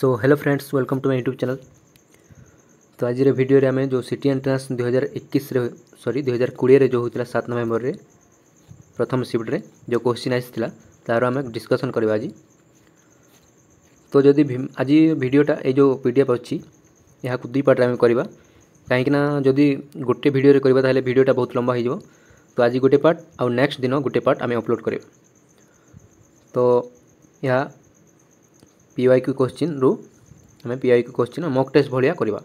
So hello friends welcome to my YouTube channel तो आज video आम जो सिटी एंट्रान्स दुई हजार एक सरी दुई हजार कोड़े जो होता सात नवेम्बर में प्रथम सिफ्ट्रे जो क्वेश्चन आसला तार आम डिस्कसन करवा आज तो जदि आज भिडियोटा ये पी डी एफ अच्छी यहाँ दुई पार्ट आम करवा कहीं जदि गोटे भिडियो करवा भिडियोटा बहुत लंबा हो तो आज गोटे पार्ट आउ नेक्स्ट दिन गोटे पार्ट आम अपलोड करवा तो यह ପିୱାଇକ୍ୟୁ କୋଶ୍ଚିନ୍ରୁ ଆମେ ପିୱାଇକ୍ୟୁ କୋଶ୍ଚିନ୍ ମକ୍ ଟେଷ୍ଟ ଭଳିଆ କରିବା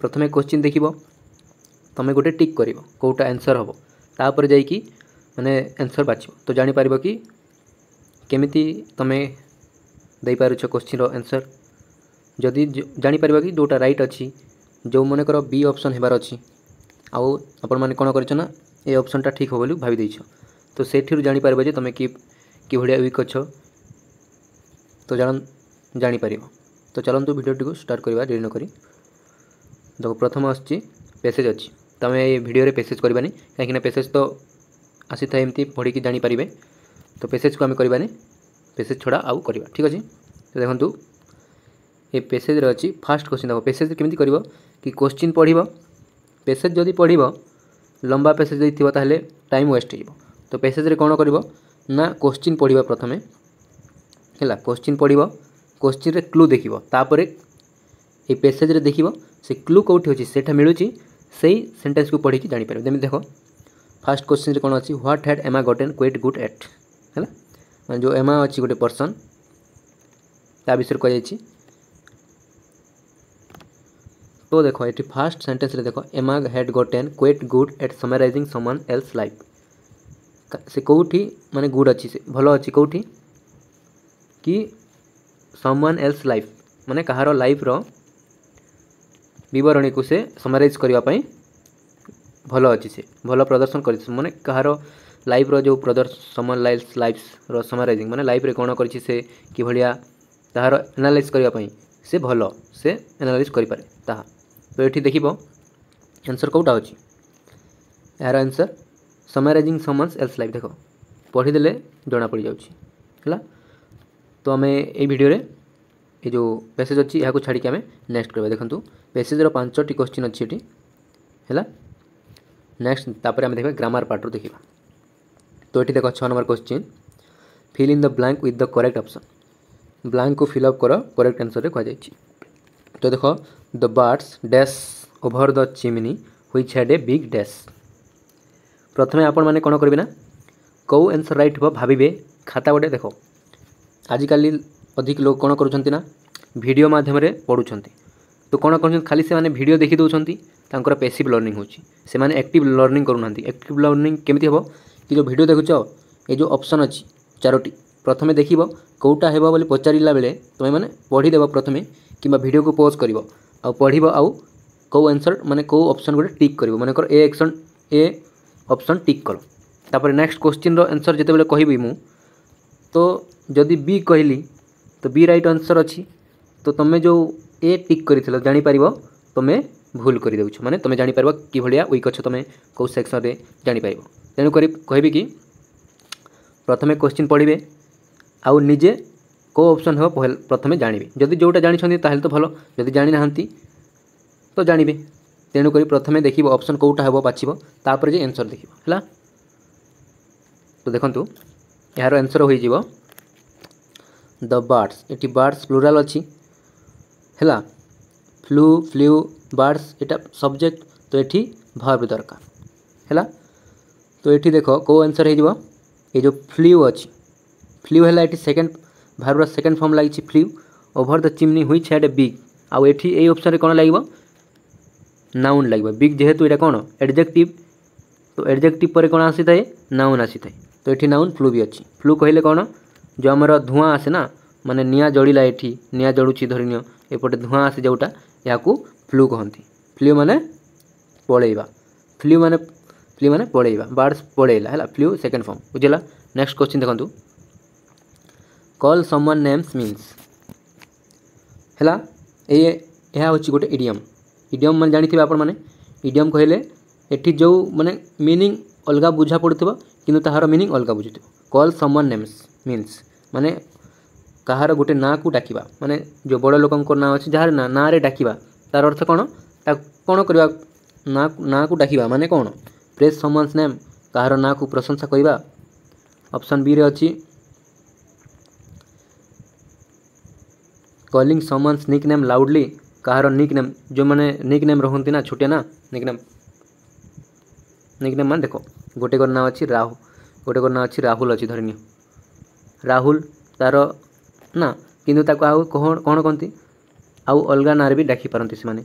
ପ୍ରଥମେ କୋଶ୍ଚିନ୍ ଦେଖିବ ତୁମେ ଗୋଟେ ଟିକ୍ କରିବ କେଉଁଟା ଆନ୍ସର୍ ହେବ ତାପରେ ଯାଇକି ମାନେ ଆନ୍ସର୍ ବାଛିବ ତ ଜାଣିପାରିବ କି କେମିତି ତୁମେ ଦେଇପାରୁଛ କୋଶ୍ଚିନ୍ର ଆନ୍ସର୍ ଯଦି ଜାଣିପାରିବ କି ଯେଉଁଟା ରାଇଟ୍ ଅଛି ଯେଉଁ ମନେକର ବି ଅପସନ୍ ହେବାର ଅଛି ଆଉ ଆପଣମାନେ କ'ଣ କରିଛ ନା ଏ ଅପସନ୍ଟା ଠିକ୍ ହେବ ବୋଲି ଭାବି ଦେଇଛ ତ ସେଠିରୁ ଜାଣିପାରିବ ଯେ ତୁମେ କି କିଭଳିଆ ୱିକ୍ ଅଛ ତ ଜାଣ ଜାଣିପାରିବ ତ ଚାଲନ୍ତୁ ଭିଡ଼ିଓଟିକୁ ଷ୍ଟାର୍ଟ କରିବା ଡେରି ନକରି ଦେଖ ପ୍ରଥମ ଆସୁଛି ପେସେଜ୍ ଅଛି ତ ଆମେ ଏ ଭିଡ଼ିଓରେ ପେସେଜ୍ କରିବାନି କାହିଁକିନା ପେସେଜ୍ ତ ଆସିଥାଏ ଏମିତି ପଢ଼ିକି ଜାଣିପାରିବେ ତ ପେସେଜ୍କୁ ଆମେ କରିବାନି ପେସେଜ୍ ଛଡ଼ା ଆଉ କରିବା ଠିକ୍ ଅଛି ତ ଦେଖନ୍ତୁ ଏ ପେସେଜ୍ରେ ଅଛି ଫାର୍ଷ୍ଟ କୋଶ୍ଚିନ୍ ଦେବ ପେସେଜ୍ କେମିତି କରିବ କି କୋଶ୍ଚିନ୍ ପଢ଼ିବ ପେସେଜ୍ ଯଦି ପଢ଼ିବ ଲମ୍ବା ପେସେଜ୍ ଯଦି ଥିବ ତାହେଲେ ଟାଇମ୍ ୱେଷ୍ଟ ହେଇଯିବ ତ ପେସେଜ୍ରେ କ'ଣ କରିବ ନା କୋଶ୍ଚିନ୍ ପଢ଼ିବ ପ୍ରଥମେ ହେଲା କୋଶ୍ଚିନ୍ ପଢ଼ିବ क्वेश्चन रे क्लू देखिबो तापर ए पैसेज रे देखिबो से क्लू कोठी होची सेठा मिलुची सेही सेंटेंस को पढी के जानि परबे देम देखो फर्स्ट क्वेश्चन रे कोन अछि what had Emma gotten quite good at हैला माने जो एमा अछि गोटे पर्सन ता बिषय को जाइछि तो देखो एटी फर्स्ट सेंटेंस रे देखो Emma had gotten quite good at summarising someone else life से कोठी माने गुड अछि से भलो अछि कोठी कि समवन एल्स लाइफ ମାନେ କାହାର ଲାଇଫ୍ର ବିବରଣୀକୁ ସେ ସମରାଇଜ୍ କରିବା ପାଇଁ ଭଲ ଅଛି ସେ ଭଲ ପ୍ରଦର୍ଶନ କରିଛି ମାନେ କାହାର ଲାଇଫ୍ର ଯେଉଁ ପ୍ରଦର୍ଶ ସମନ୍ ଲାଇଫ୍ ଲାଇଫ୍ର ସମରାଇଜିଂ ମାନେ ଲାଇଫ୍ରେ କ'ଣ କରିଛି ସେ କିଭଳିଆ ତାହାର ଆନାଲାଇଜ୍ କରିବା ପାଇଁ ସେ ଭଲ ସେ ଆନାଲାଇଜ୍ କରିପାରେ ତାହା ତ ଏଠି ଦେଖିବ ଆନ୍ସର୍ କେଉଁଟା ଅଛି ଏହାର answer summarising summons else's life ଦେଖ ପଢ଼ିଦେଲେ ଜଣା ପଡ଼ିଯାଉଛି ହେଲା ତ ଆମେ ଏଇ ଭିଡ଼ିଓରେ ଏ ଯେଉଁ ପେସେଜ୍ ଅଛି ଏହାକୁ ଛାଡ଼ିକି ଆମେ ନେକ୍ସଟ କରିବା ଦେଖନ୍ତୁ ପେସେଜ୍ର ପାଞ୍ଚଟି କ୍ୱେଶ୍ଚିନ୍ ଅଛି ଏଠି ହେଲା ନେକ୍ସଟ ତାପରେ ଆମେ ଦେଖିବା ଗ୍ରାମାର ପାର୍ଟରୁ ଦେଖିବା ତ ଏଠି ଦେଖ ଛଅ number question fill in the blank with the correct option ବ୍ଲାଙ୍କକୁ fill up କର କରେକ୍ଟ ଆନ୍ସର୍ରେ କୁହାଯାଇଛି ତ ଦେଖ the birds dash over the chimney which had a big dash ପ୍ରଥମେ ଆପଣମାନେ କ'ଣ କରିବେ ନା କେଉଁ ଆନ୍ସର୍ ରାଇଟ୍ ହେବ ଭାବିବେ ଖାତା ଗୋଟେ ଦେଖ ଆଜିକାଲି ଅଧିକ ଲୋକ କ'ଣ କରୁଛନ୍ତି ନା ଭିଡ଼ିଓ ମାଧ୍ୟମରେ ପଢ଼ୁଛନ୍ତି ତ କ'ଣ କରୁଛନ୍ତି ଖାଲି ସେମାନେ ଭିଡ଼ିଓ ଦେଖି ଦେଉଛନ୍ତି ତାଙ୍କର ପେସିଭ୍ ଲର୍ଣ୍ଣିଂ ହେଉଛି ସେମାନେ ଆକ୍ଟିଭ୍ ଲର୍ଣ୍ଣିଂ କରୁନାହାନ୍ତି ଆକ୍ଟିଭ୍ ଲର୍ଣ୍ଣିଂ କେମିତି ହେବ କି ଯେଉଁ ଭିଡ଼ିଓ ଦେଖୁଛ ଏ ଯେଉଁ ଅପସନ୍ ଅଛି ଚାରୋଟି ପ୍ରଥମେ ଦେଖିବ କେଉଁଟା ହେବ ବୋଲି ପଚାରିଲା ବେଳେ ତୁମେମାନେ ପଢ଼ିଦେବ ପ୍ରଥମେ କିମ୍ବା ଭିଡ଼ିଓକୁ ପଜ୍ କରିବ ଆଉ ପଢ଼ିବ ଆଉ କେଉଁ ଆନ୍ସର୍ ମାନେ କେଉଁ ଅପସନ୍ ଗୋଟେ ଟିକ୍ କରିବ ମନେକର ଏ ଅପସନ୍ ଏ ଅପସନ୍ ଟିକ୍ କଲ ତାପରେ ନେକ୍ସଟ କୋଶ୍ଚିନ୍ର ଆନ୍ସର୍ ଯେତେବେଳେ କହିବି ମୁଁ तो जदि बी कहली तो बी रईट आंसर अच्छी तो तुम्हें जो ए टिक कर जापर तुम्हें भूल कर दे मैंने तुम्हें जापर कि भाया विक अच्छ तुम्हें कौ सेक्शन में जापर तेणुक कह प्रथम क्वेश्चन पढ़े आउ निजे कौ ऑप्शन हो प्रथम जानवे जदि जो जानते तो भल जदि जानी ना तो जानवे तेणुक प्रथम देख ऑप्शन कौटा हे बाछ तापर जे आंसर देखा तो देखूँ ଏହାର ଆନ୍ସର୍ ହୋଇଯିବ ଦ ବାର୍ଡ଼ସ୍ ଏଠି ବାର୍ଡ଼ସ୍ ପ୍ଲୁରାଲ୍ ଅଛି ହେଲା ଫ୍ଲୁ ଫ୍ଲିଉ ବାର୍ଡ଼ସ୍ ଏଇଟା ସବଜେକ୍ଟ ତ ଏଠି ଭର୍ବ ଦରକାର ହେଲା ତ ଏଠି ଦେଖ କେଉଁ ଆନ୍ସର୍ ହୋଇଯିବ ଏ ଯେଉଁ ଫ୍ଲିଉ ଅଛି ଫ୍ଲିଉ ହେଲା ଏଠି ସେକେଣ୍ଡ ଭାର୍ବର ସେକେଣ୍ଡ ଫର୍ମ ଲାଗିଛି flew over the chimney which had a big ଆଉ ଏଠି ଏଇ ଅପସନ୍ରେ କ'ଣ ଲାଗିବ ନାଉନ୍ ଲାଗିବ ବିଗ୍ ଯେହେତୁ ଏଇଟା କ'ଣ ଏଡ଼ଜେକ୍ଟିଭ୍ ତ ଏଡ଼ଜେକ୍ଟିଭ୍ ପରେ କ'ଣ ଆସିଥାଏ ନାଉନ୍ ଆସିଥାଏ तो ये नाउन फ्लू भी अच्छी फ्लू कहले कौन जो आमर धूआ आसे ना मानने जड़ला ये निआ जड़ू धरनीय एपटे धूआ आसे जोटा या फ्लू कहते फ्लू मान पड़ेगा फ्लू मान फ्लू मान पड़ेगा बार्ड पड़ेगा है फ्लू सेकेंड फर्म बुझेगा नेक्स्ट क्वेश्चन देखु कल समन नेम्स मीनस है ये हूँ गोटे इडियम इडियम मैंने जानते हैं इडियम कहले जो मानने मिनिंग अलग बुझा पड़ किंतु तहार मिनिंग अलग बुझे कल समन नेम्स मीनस मान कहार गोटे ना को डाक मानने जो बड़ लोक ना अच्छे जहाँ ना ना डाक तार अर्थ कौन कौन करवा ना को डाक मान कौन प्रेस समन्स नेम कहार ना को प्रशंसा करवा अपसन बी रे अच्छी calling someone's nickname loudly कह निक नेम जो मैंने निक नेम रहा छोटे ना निक नेम निक नेम मान देख ଗୋଟେ କର ନାଁ ଅଛି ରାହୁ ଗୋଟେ କର ନାଁ ଅଛି ରାହୁଲ ଅଛି ଧରିନିଅ ରାହୁଲ ତାର ନା କିନ୍ତୁ ତାକୁ ଆଉ କ'ଣ କ'ଣ କହନ୍ତି ଆଉ ଅଲଗା ନାଁରେ ବି ଡାକିପାରନ୍ତି ସେମାନେ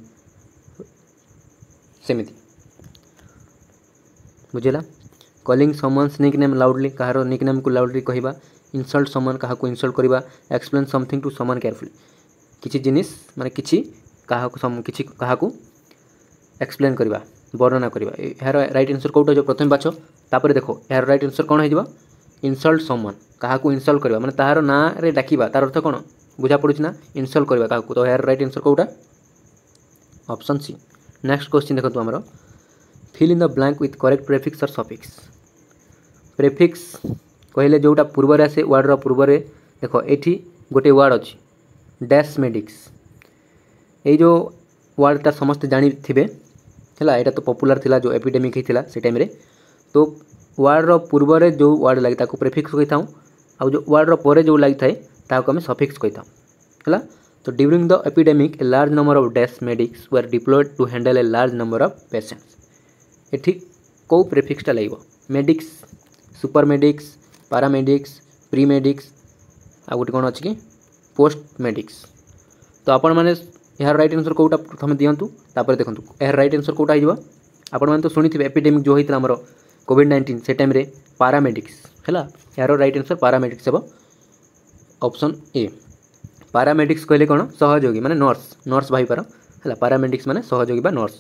ସେମିତି ବୁଝିଲା calling someone's nickname loudly କାହାର ନିକ୍ ନେମ୍କୁ ଲାଉଡ଼ଲି କହିବା ଇନସଲ୍ଟ ସମାନ କାହାକୁ ଇନସଲ୍ଟ କରିବା explain something to someone carefully କିଛି ଜିନିଷ ମାନେ କିଛି କାହାକୁ କିଛି କାହାକୁ ଏକ୍ସପ୍ଲେନ୍ କରିବା বর্ণনা করা এর রাইট আনসর কোটা হচ্ছে প্রথমে বাছ তাপরে দেখো এর রাইট আনসর কোণ হয়ে ইনসল্ট সম্মান কাহকু ইনসল্ট করা মানে তাহার নাঁরে ডাকিবা তার অর্থ কোণ বুঝা পড়ুছি না ইনসল্ট করা কাহকু তো এর রাইট আনসর কোটা অপশন সি নেক্সট কোশ্চিন দেখুন আমার fill in the blank with correct prefix or suffix prefix କହିଲେ ଯେଉଁଟା ପୂର୍ବରେ ଆସେ ୱାର୍ଡ଼ର ପୂର୍ବରେ ଦେଖ ଏଠି ଗୋଟେ ୱାର୍ଡ଼ ଅଛି ଡ୍ୟାସ୍ ମେଡିକ୍ସ ଏଇ ଯେଉଁ ୱାର୍ଡ଼ଟା ସମସ୍ତେ ଜାଣିଥିବେ है यहाँ तो पपुलार था जो एपिडेमिक से टाइम तो वार्ड पूर्व जो वार्ड लगे प्रेफिक्स कही था आज वार्डर पर जो लगी थाए ताकि सफिक्स कही था तो during the epidemic a large number of dash medics were deployed to handle a large number of patients ये कौ प्रेफिक्सटा लगे medics super medics paramedics premedics आ गोटे कौन अच्छी पोस्ट मेडिक्स तो आपण मैंने ଏହାର ରାଇଟ୍ ଆନ୍ସର୍ କେଉଁଟା ପ୍ରଥମେ ଦିଅନ୍ତୁ ତାପରେ ଦେଖନ୍ତୁ ଏହାର ରାଇଟ୍ ଆନ୍ସର୍ କେଉଁଟା ହେଇଯିବ ଆପଣମାନେ ତ ଶୁଣିଥିବେ ଏପିଡେମିକ୍ ଯେଉଁ ହେଇଥିଲା ଆମର କୋଭିଡ଼ ନାଇଣ୍ଟିନ୍ ସେ ଟାଇମ୍ରେ ପାରାମେଡିକ୍ସ ହେଲା ଏହାର ରାଇଟ୍ ଆନ୍ସର୍ ପାରାମେଡିକ୍ସ ହେବ ଅପସନ୍ ଏ ପାରାମେଡିକ୍ସ କହିଲେ କ'ଣ ସହଯୋଗୀ ମାନେ ନର୍ସ ନର୍ସ ଭାଇପାର ହେଲା ପାରାମେଡିକ୍ସ ମାନେ ସହଯୋଗୀ ବା ନର୍ସ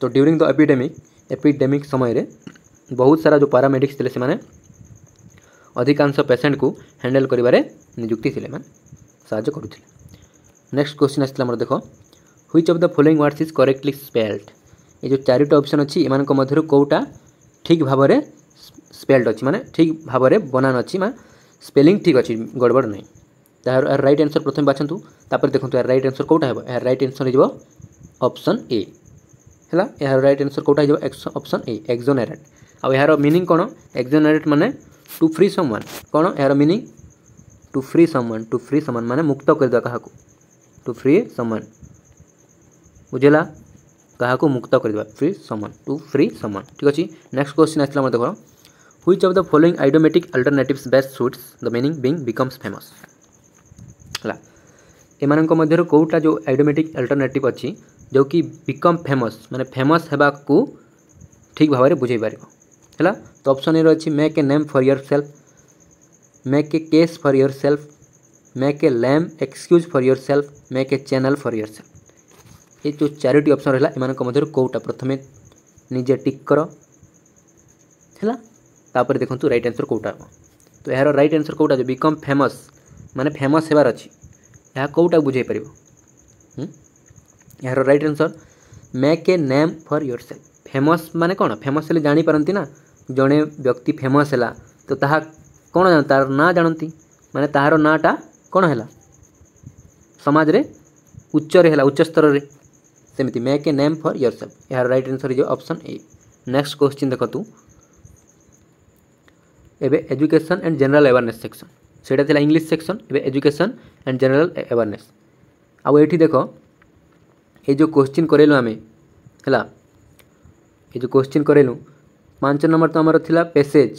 ତ ଡ୍ୟୁରିଂ ଦ ଏପିଡେମିକ୍ ଏପିଡେମିକ୍ ସମୟରେ ବହୁତ ସାରା ଯେଉଁ ପାରାମେଡିକ୍ସ ଥିଲେ ସେମାନେ ଅଧିକାଂଶ ପେସେଣ୍ଟକୁ ହ୍ୟାଣ୍ଡେଲ୍ କରିବାରେ ନିଯୁକ୍ତି ଥିଲେ ମାନେ ସାହାଯ୍ୟ କରୁଥିଲେ ନେକ୍ସଟ କ୍ୱେଶ୍ଚିନ୍ ଆସିଲା ଆମର ଦେଖ which of the following words is correctly spelled A ଯେଉଁ ଚାରିଟା ଅପସନ୍ ଅଛି ଏମାନଙ୍କ ମଧ୍ୟରୁ କେଉଁଟା ଠିକ୍ ଭାବରେ ସ୍ପେଲ୍ଡ ଅଛି ମାନେ ଠିକ୍ ଭାବରେ ବନାନ ଅଛି ମାନେ ସ୍ପେଲିଂ ଠିକ୍ ଅଛି ଗଡ଼ବଡ଼ ନାହିଁ ତାହାର ଏହାର ରାଇଟ୍ ଆନ୍ସର୍ ପ୍ରଥମେ ବାଛନ୍ତୁ ତାପରେ ଦେଖନ୍ତୁ ଏହାର ରାଇଟ୍ ଆନ୍ସର୍ କେଉଁଟା ହେବ ଏହାର ରାଇଟ୍ ଆନ୍ସର୍ ହେଇଯିବ ଅପସନ୍ ଏ ହେଲା ଏହାର ରାଇଟ୍ ଆନ୍ସର୍ କେଉଁଟା ହେଇଯିବ ଅପସନ୍ ଏ ଏକ୍ସୋନେରେଟ୍ ଆଉ ଏହାର ମିନିଂ କ'ଣ ଏକ୍ସୋନେରେଟ୍ ମାନେ ଟୁ ଫ୍ରି ସମ୍ ୱାନ୍ କ'ଣ ଏହାର meaning to free someone to free someone ମାନେ ମୁକ୍ତ କରିଦେବା କାହାକୁ टू फ्री समन बुझेगा क्या मुक्त कर free someone to free someone ठीक अच्छे नेक्स्ट क्वेश्चन आसला मत देख which of the following idiomatic alternative best suits the meaning being becomes famous है यम कौटा जो आइडोमेटिक अल्टरनेटिव अच्छी जो कि बिकम फेमस मैंने फेमस होगा को ठीक भाव में बुझे पार है तो अप्सन ये अच्छी make a name for yourself make a case for yourself make a lame excuse for yourself make a channel for yourself ये जो चारोटी ऑप्शन रहा एम मध्य कौटा प्रथम निजे टिक कर है देखु रईट आंसर कौटा हम तो यार रईट आंसर कौटा बिकम फेमस मानने फेमस होवार अच्छी यह कौटा बुझे पार यार right answer make a name for yourself famous माने कौन फेमस हेल्ले जापारती ना जड़े व्यक्ति फेमस है तो ता कौन तार ना जानती मैंने तार नाटा କ'ଣ ହେଲା ସମାଜରେ ଉଚ୍ଚରେ ହେଲା ଉଚ୍ଚ ସ୍ତରରେ ସେମିତି make a name for yourself ଏହାର ରାଇଟ୍ ଆନ୍ସର୍ ହେଇଯିବ ଅପସନ୍ ଏ ନେକ୍ସଟ କୋଶ୍ଚିନ୍ ଦେଖନ୍ତୁ ଏବେ education and general awareness section ସେଇଟା ଥିଲା ଇଂଲିଶ ସେକ୍ସନ୍ ଏବେ ଏଜୁକେସନ୍ ଆଣ୍ଡ ଜେନେରାଲ୍ ଆୱାରନେସ୍ ଆଉ ଏଇଠି ଦେଖ ଏ ଯେଉଁ କୋଶ୍ଚିନ୍ କରେଇଲୁ ଆମେ ହେଲା ଏ ଯେଉଁ କୋଶ୍ଚିନ୍ କରେଇଲୁ ପାଞ୍ଚ ନମ୍ବର ତ ଆମର ଥିଲା ପେସେଜ୍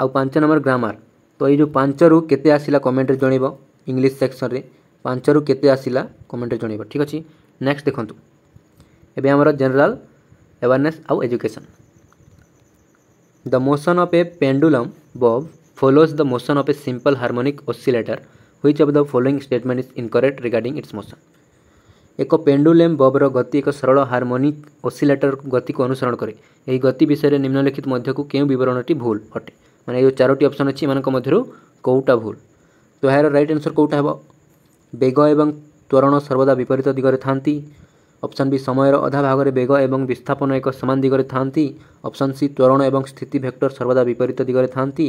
ଆଉ ପାଞ୍ଚ ନମ୍ବର ଗ୍ରାମାର ତ ଏଇ ଯେଉଁ ପାଞ୍ଚରୁ କେତେ ଆସିଲା କମେଣ୍ଟରେ ଜଣାଇବ ଇଂଲିଶ ସେକ୍ସନରେ ପାଞ୍ଚରୁ କେତେ ଆସିଲା କମେଣ୍ଟରେ ଜଣାଇବ ଠିକ୍ ଅଛି ନେକ୍ସଟ ଦେଖନ୍ତୁ ଏବେ ଆମର ଜେନେରାଲ ଆୱାରନେସ୍ ଆଉ education the motion of a pendulum bob follows the motion of a simple harmonic oscillator which of the following statement is incorrect regarding its motion ଏକ ପେଣ୍ଡୁଲେମ୍ ବବ୍ର ଗତି ଏକ ସରଳ ହାର୍ମୋନିକ୍ ଓସିଲେଟର ଗତିକୁ ଅନୁସରଣ କରେ ଏହି ଗତି ବିଷୟରେ ନିମ୍ନଲିଖିତ ମଧ୍ୟକୁ କେଉଁ ବିବରଣଟି ଭୁଲ ଅଟେ ମାନେ ଯେଉଁ ଚାରୋଟି ଅପସନ୍ ଅଛି ଏମାନଙ୍କ ମଧ୍ୟରୁ କେଉଁଟା ଭୁଲ ତ ଏହାର ରାଇଟ୍ ଆନ୍ସର୍ କେଉଁଟା ହେବ ବେଗ ଏବଂ ତ୍ୱରଣ ସର୍ବଦା ବିପରୀତ ଦିଗରେ ଥାନ୍ତି ଅପସନ୍ ବି ସମୟର ଅଧା ଭାଗରେ ବେଗ ଏବଂ ବିସ୍ଥାପନ ଏକ ସମାନ ଦିଗରେ ଥାନ୍ତି ଅପସନ୍ ସି ତ୍ୱରଣ ଏବଂ ସ୍ଥିତି ଭେକ୍ଟର ସର୍ବଦା ବିପରୀତ ଦିଗରେ ଥାନ୍ତି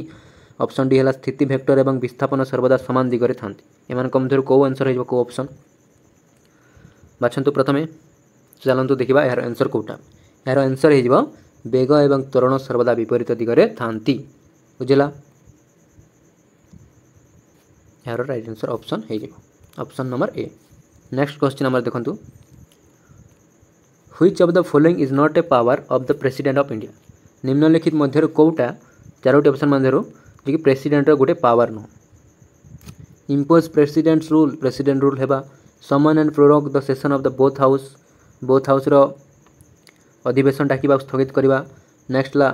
ଅପସନ୍ ଡି ହେଲା ସ୍ଥିତି ଭେକ୍ଟର ଏବଂ ବିସ୍ଥାପନ ସର୍ବଦା ସମାନ ଦିଗରେ ଥାନ୍ତି ଏମାନଙ୍କ ମଧ୍ୟରୁ କେଉଁ ଆନ୍ସର୍ ହୋଇଯିବ କେଉଁ ଅପସନ୍ ବାଛନ୍ତୁ ପ୍ରଥମେ ଚାଲନ୍ତୁ ଦେଖିବା ଏହାର ଆନ୍ସର୍ କେଉଁଟା ଏହାର ଆନ୍ସର୍ ହୋଇଯିବ ବେଗ ଏବଂ ତ୍ୱରଣ ସର୍ବଦା ବିପରୀତ ଦିଗରେ ଥାନ୍ତି ବୁଝିଲା ଏହାର ରାଇଟ୍ ଆନ୍ସର୍ ଅପସନ୍ ହୋଇଯିବ option number A next question ଆମର ଦେଖନ୍ତୁ which of the following is not a power of the president of India ନିମ୍ନଲିଖିତ ମଧ୍ୟରୁ କେଉଁଟା ଚାରୋଟି ଅପସନ୍ ମଧ୍ୟରୁ ଯିଏକି ପ୍ରେସିଡେଣ୍ଟର ଗୋଟେ ପାୱାର ନୁହଁ impose president rule president rule ହେବା summon and prorogue the session of the both house both ହାଉସ୍ର ଅଧିବେଶନ ଡାକିବାକୁ ସ୍ଥଗିତ କରିବା ନେକ୍ସଟ ହେଲା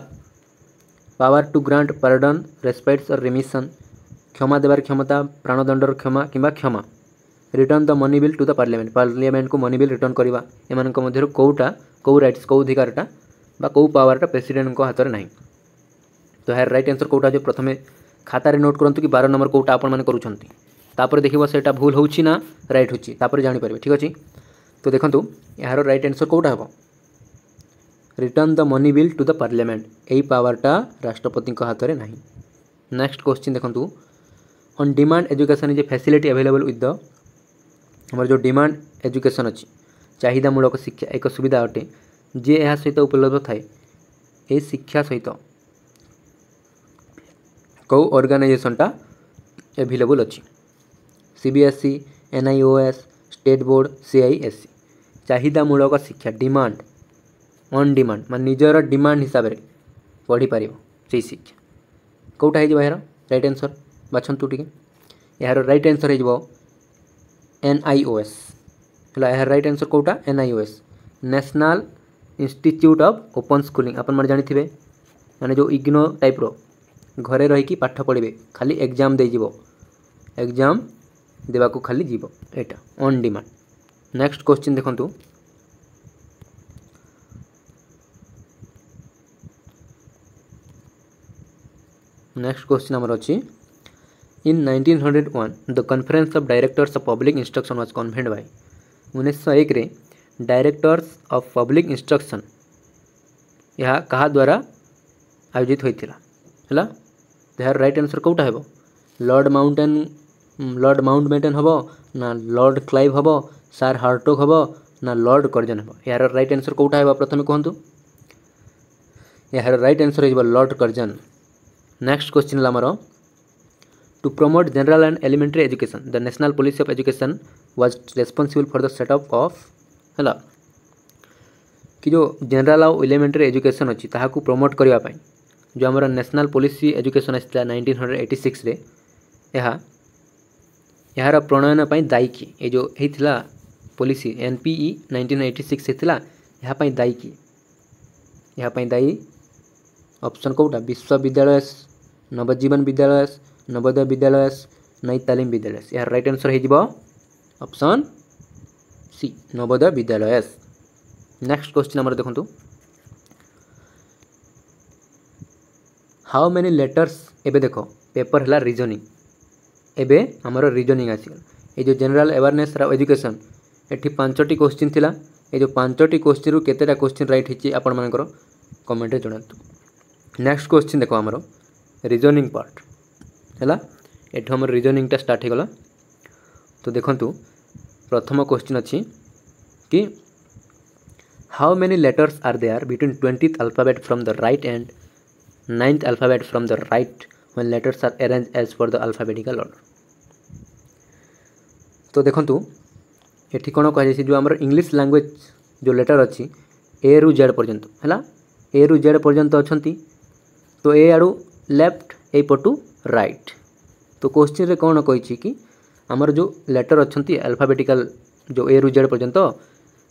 power to grant pardon respites or remission ক্ষমা দেবার ক্ষমতা প্রাণদণ্ডর ক্ষমা কিংবা ক্ষমা return the money bill to the parliament পার্লামেন্টকু money bill return করা এମାନଙ୍କ ମଧ୍ୟରୁ କେଉଁଟା କେଉଁ ରାଇଟ୍ସ କେଉଁ ଅଧିକାରଟା ବା କେଉଁ ପାୱାରଟା ପ୍ରେସିଡେଣ୍ଟଙ୍କ ହାତରେ ନାହିଁ ତ ଏହାର ରାଇଟ୍ ଆନ୍ସର୍ କେଉଁଟା ଅଛି ପ୍ରଥମେ ଖାତାରେ ନୋଟ୍ କରନ୍ତୁ କି ବାର ନମ୍ବର କେଉଁଟା ଆପଣମାନେ କରୁଛନ୍ତି ତାପରେ ଦେଖିବ ସେଇଟା ଭୁଲ ହେଉଛି ନା ରାଇଟ୍ ହେଉଛି ତାପରେ ଜାଣିପାରିବେ ଠିକ୍ ଅଛି ତ ଦେଖନ୍ତୁ ଏହାର ରାଇଟ୍ ଆନ୍ସର୍ କେଉଁଟା ହେବ return the money bill to the parliament ଏହି ପାୱାରଟା ରାଷ୍ଟ୍ରପତିଙ୍କ ହାତରେ ନାହିଁ ନେକ୍ସଟ କ୍ୱେଶ୍ଚିନ୍ ଦେଖନ୍ତୁ on demand education is a facility available with the ଆମର ଯେଉଁ ଡିମାଣ୍ଡ ଏଜୁକେସନ୍ ଅଛି ଚାହିଦାମୂଳକ ଶିକ୍ଷା ଏକ ସୁବିଧା ଅଟେ ଯିଏ ଏହା ସହିତ ଉପଲବ୍ଧ ଥାଏ ଏହି ଶିକ୍ଷା ସହିତ କେଉଁ ଅର୍ଗାନାଇଜେସନ୍ଟା ଏଭେଲେବୁଲ୍ ଅଛି C B S C N I O S state board C I S C ଚାହିଦାମୂଳକ ଶିକ୍ଷା ଡିମାଣ୍ଡ ऑन डिमांड मान निजर डिमांड हिसाब से बढ़ी पार से शिक्षा कौटा हो रट आंसर बाछतु टी यार रईट आनसर हो है यार right answer कौटा NIOS National Institute of Open Schooling आप मैंने जानते हैं मैंने जो इग्नो टाइप रो घरे रही पाठ पढ़े खाली एग्जाम एग्जाम देवा को खाली जीव एटा ऑन डिमांड नेक्स्ट क्वेश्चन देखो नेक्स्ट क्वेश्चन आमर अच्छी in nineteen hundred one the conference of directors of public instruction was convened by उन्नीस एक डायरेक्टर्स अफ पब्लिक इनस्ट्रक्शन यह क्या द्वारा आयोजित होता है यार रईट आन्सर कौटा है लर्ड माउंटेन लर्ड माउंट मेटेन हम ना लर्ड क्लाइव हम सार हार्टोक हम ना लर्ड कर्जन हम यार रईट आन्सर कौटा है प्रथम कहतु यार रईट आन्सर हो Lord Curzon Next question Lamaro. To promote general and elementary education, the National Policy of Education was responsible for the setup of ହେଲା କି ଯେଉଁ ଜେନେରାଲ ଆଉ ଏଲିମେଣ୍ଟାରୀ ଏଜୁକେସନ୍ ଅଛି ତାହାକୁ ପ୍ରମୋଟ୍ କରିବା ପାଇଁ ଯେଉଁ ଆମର ନ୍ୟାସନାଲ୍ ପଲିସି ଏଜୁକେସନ୍ ଆସିଥିଲା ନାଇଣ୍ଟିନ୍ ହଣ୍ଡ୍ରେଡ଼ ଏଇଟି ସିକ୍ସରେ ଏହା ଏହାର ପ୍ରଣୟନ ପାଇଁ ଦାୟୀ କିଏ ଏ ଯେଉଁ ହେଇଥିଲା policy N P E nineteen eighty six ହେଇଥିଲା ଏହା ପାଇଁ ଦାୟୀ କିଏ ଏହା ପାଇଁ ଦାୟୀ অপশন কটা বিশ্ববিদ্যালয় নবজীবন বিদ্যালয় নবদা বিদ্যালয় নয় তালিম বিদ্যালয় ইয়ার রাইট আনসার হেই দিব অপশন সি নবদা বিদ্যালয় নেক্সট কোশ্চেন নাম্বার দেখোতো হাউ মেনি লেটারস এবে দেখো পেপার হলা রিজনিং এবে আমরো রিজনিং আছে এই যে জেনারেল এওয়ারনেস আর এডুকেশন এটি পাঁচটি কোশ্চেন থিলা এই যে পাঁচটি কোশ্চি রু কতেটা কোশ্চেন রাইট হচি আপন মান কৰো কমেন্ট এ যো ନେକ୍ସଟ କ୍ୱେଶ୍ଚିନ୍ ଦେଖ ଆମର ରିଜନିଂ ପାର୍ଟ ହେଲା ଏଠୁ ଆମର ରିଜନିଂଟା ଷ୍ଟାର୍ଟ ହୋଇଗଲା ତ ଦେଖନ୍ତୁ ପ୍ରଥମ କ୍ୱେଶ୍ଚିନ୍ ଅଛି କି how many letters are there between twentieth alphabet from the right and ninth alphabet from the right when letters are arranged as per the alphabetical order তো দেখন্তু এটি কোন কুহযাই যে আমার ইংলিশ ল্যাঙ্গুয়েজ যে লেটর অছি এ রু জেড পর্যন্ত হলা এ রু জেড পর্যন্ত অছন্তি ତ ଏ ଆଡ଼ୁ ଲେଫ୍ଟ ଏଇପଟୁ ରାଇଟ୍ ତ କୋଶ୍ଚିନ୍ରେ କ'ଣ କହିଛି କି ଆମର ଯେଉଁ ଲେଟର୍ ଅଛନ୍ତି ଆଲଫାବେଟିକାଲ୍ ଯେଉଁ ଏରୁ ଜେଡ଼୍ ପର୍ଯ୍ୟନ୍ତ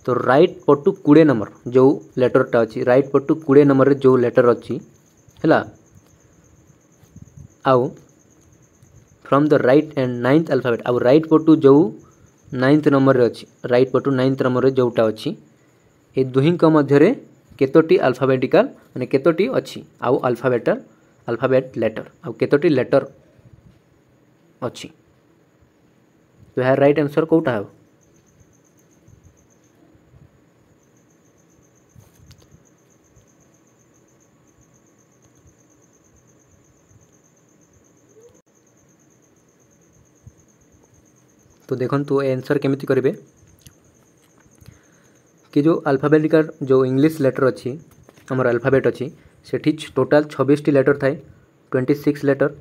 ତ ରାଇଟ୍ ପଟୁ କୋଡ଼ିଏ ନମ୍ବର ଯେଉଁ ଲେଟର୍ଟା ଅଛି ରାଇଟ୍ ପଟୁ କୋଡ଼ିଏ ନମ୍ବରରେ ଯେଉଁ ଲେଟର୍ ଅଛି ହେଲା ଆଉ from the right and ninth alphabet ଆଉ ରାଇଟ୍ ପଟୁ ଯେଉଁ ନାଇନ୍ଥ ନମ୍ବରରେ ଅଛି ରାଇଟ୍ ପଟୁ ନାଇନ୍ଥ ନମ୍ବରରେ ଯେଉଁଟା ଅଛି ଏ ଦୁହିଁଙ୍କ ମଧ୍ୟରେ କେତୋଟି ଆଲଫାବେଟିକାଲ ମାନେ କେତୋଟି ଅଛି ଆଉ ଆଲଫାବେଟାଲ ଆଲଫାବେଟ ଲେଟର ଆଉ କେତୋଟି ଲେଟର ଅଛି ତ ଏହାର ରାଇଟ୍ ଆନ୍ସର କେଉଁଟା ହେବ ତ ଦେଖନ୍ତୁ ଏ ଆନ୍ସର କେମିତି କରିବେ कि जो ଆଲଫାବେଟିକାଲ ଯେଉଁ ଇଂଲିଶ ଲେଟର୍ ଅଛି ଆମର ଆଲଫାବେଟ୍ ଅଛି ସେଠି ଟୋଟାଲ୍ ଛବିଶଟି ଲେଟର୍ ଥାଏ ଟ୍ୱେଣ୍ଟି ସିକ୍ସ ଲେଟର୍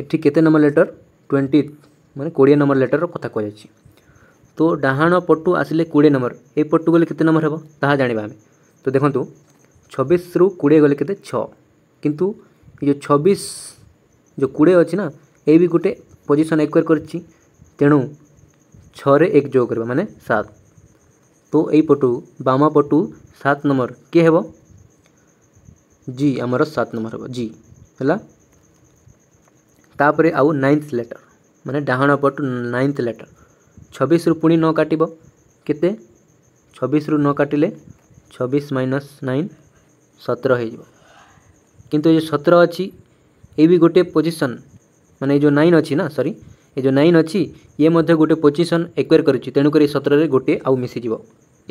ଏଠି କେତେ ନମ୍ବର ଲେଟର୍ ଟ୍ୱେଣ୍ଟି ମାନେ କୋଡ଼ିଏ ନମ୍ବର ଲେଟର୍ର କଥା କୁହାଯାଇଛି ତ ଡାହାଣ ପଟୁ ଆସିଲେ କୋଡ଼ିଏ ନମ୍ବର ଏଇ ପଟୁ ଗଲେ କେତେ ନମ୍ବର ହେବ ତାହା ଜାଣିବା ଆମେ ତ ଦେଖନ୍ତୁ ଛବିଶରୁ କୋଡ଼ିଏ ଗଲେ କେତେ ଛଅ କିନ୍ତୁ ଏ ଯେଉଁ ଛବିଶ ଯେଉଁ କୋଡ଼ିଏ ଅଛି ନା ଏ ବି ଗୋଟେ ପୋଜିସନ୍ ଏକ୍ୱାର କରିଛି ତେଣୁ ଛଅରେ ଏକ ଯୋଗ କରିବା ମାନେ ସାତ তো এইপটু বাম পটু সাত নম্বর কি হব জি আমার সাত নম্বর হব জি হল তাপরে আউ নাইন্থ লেটর মানে ডাহণ পটু নাইন্থ লেটর ছবিশ রু পুঁ ন কাটব কেতে ছবিশ রু ন কাটিলে ছবিশ মাইনস নাইন সতের হয়ে যাব কিন্তু এই যে সতের অছি এই বি গোটে পজিশন মানে এই যে নাইন অছি না সরি এই যে নাইন অছি ইয়ে মধ্যে গোটে পজিশন একোয়ার করুছি তেণুকরি সতেরের গোটিয়ে আউ মিশিযোগ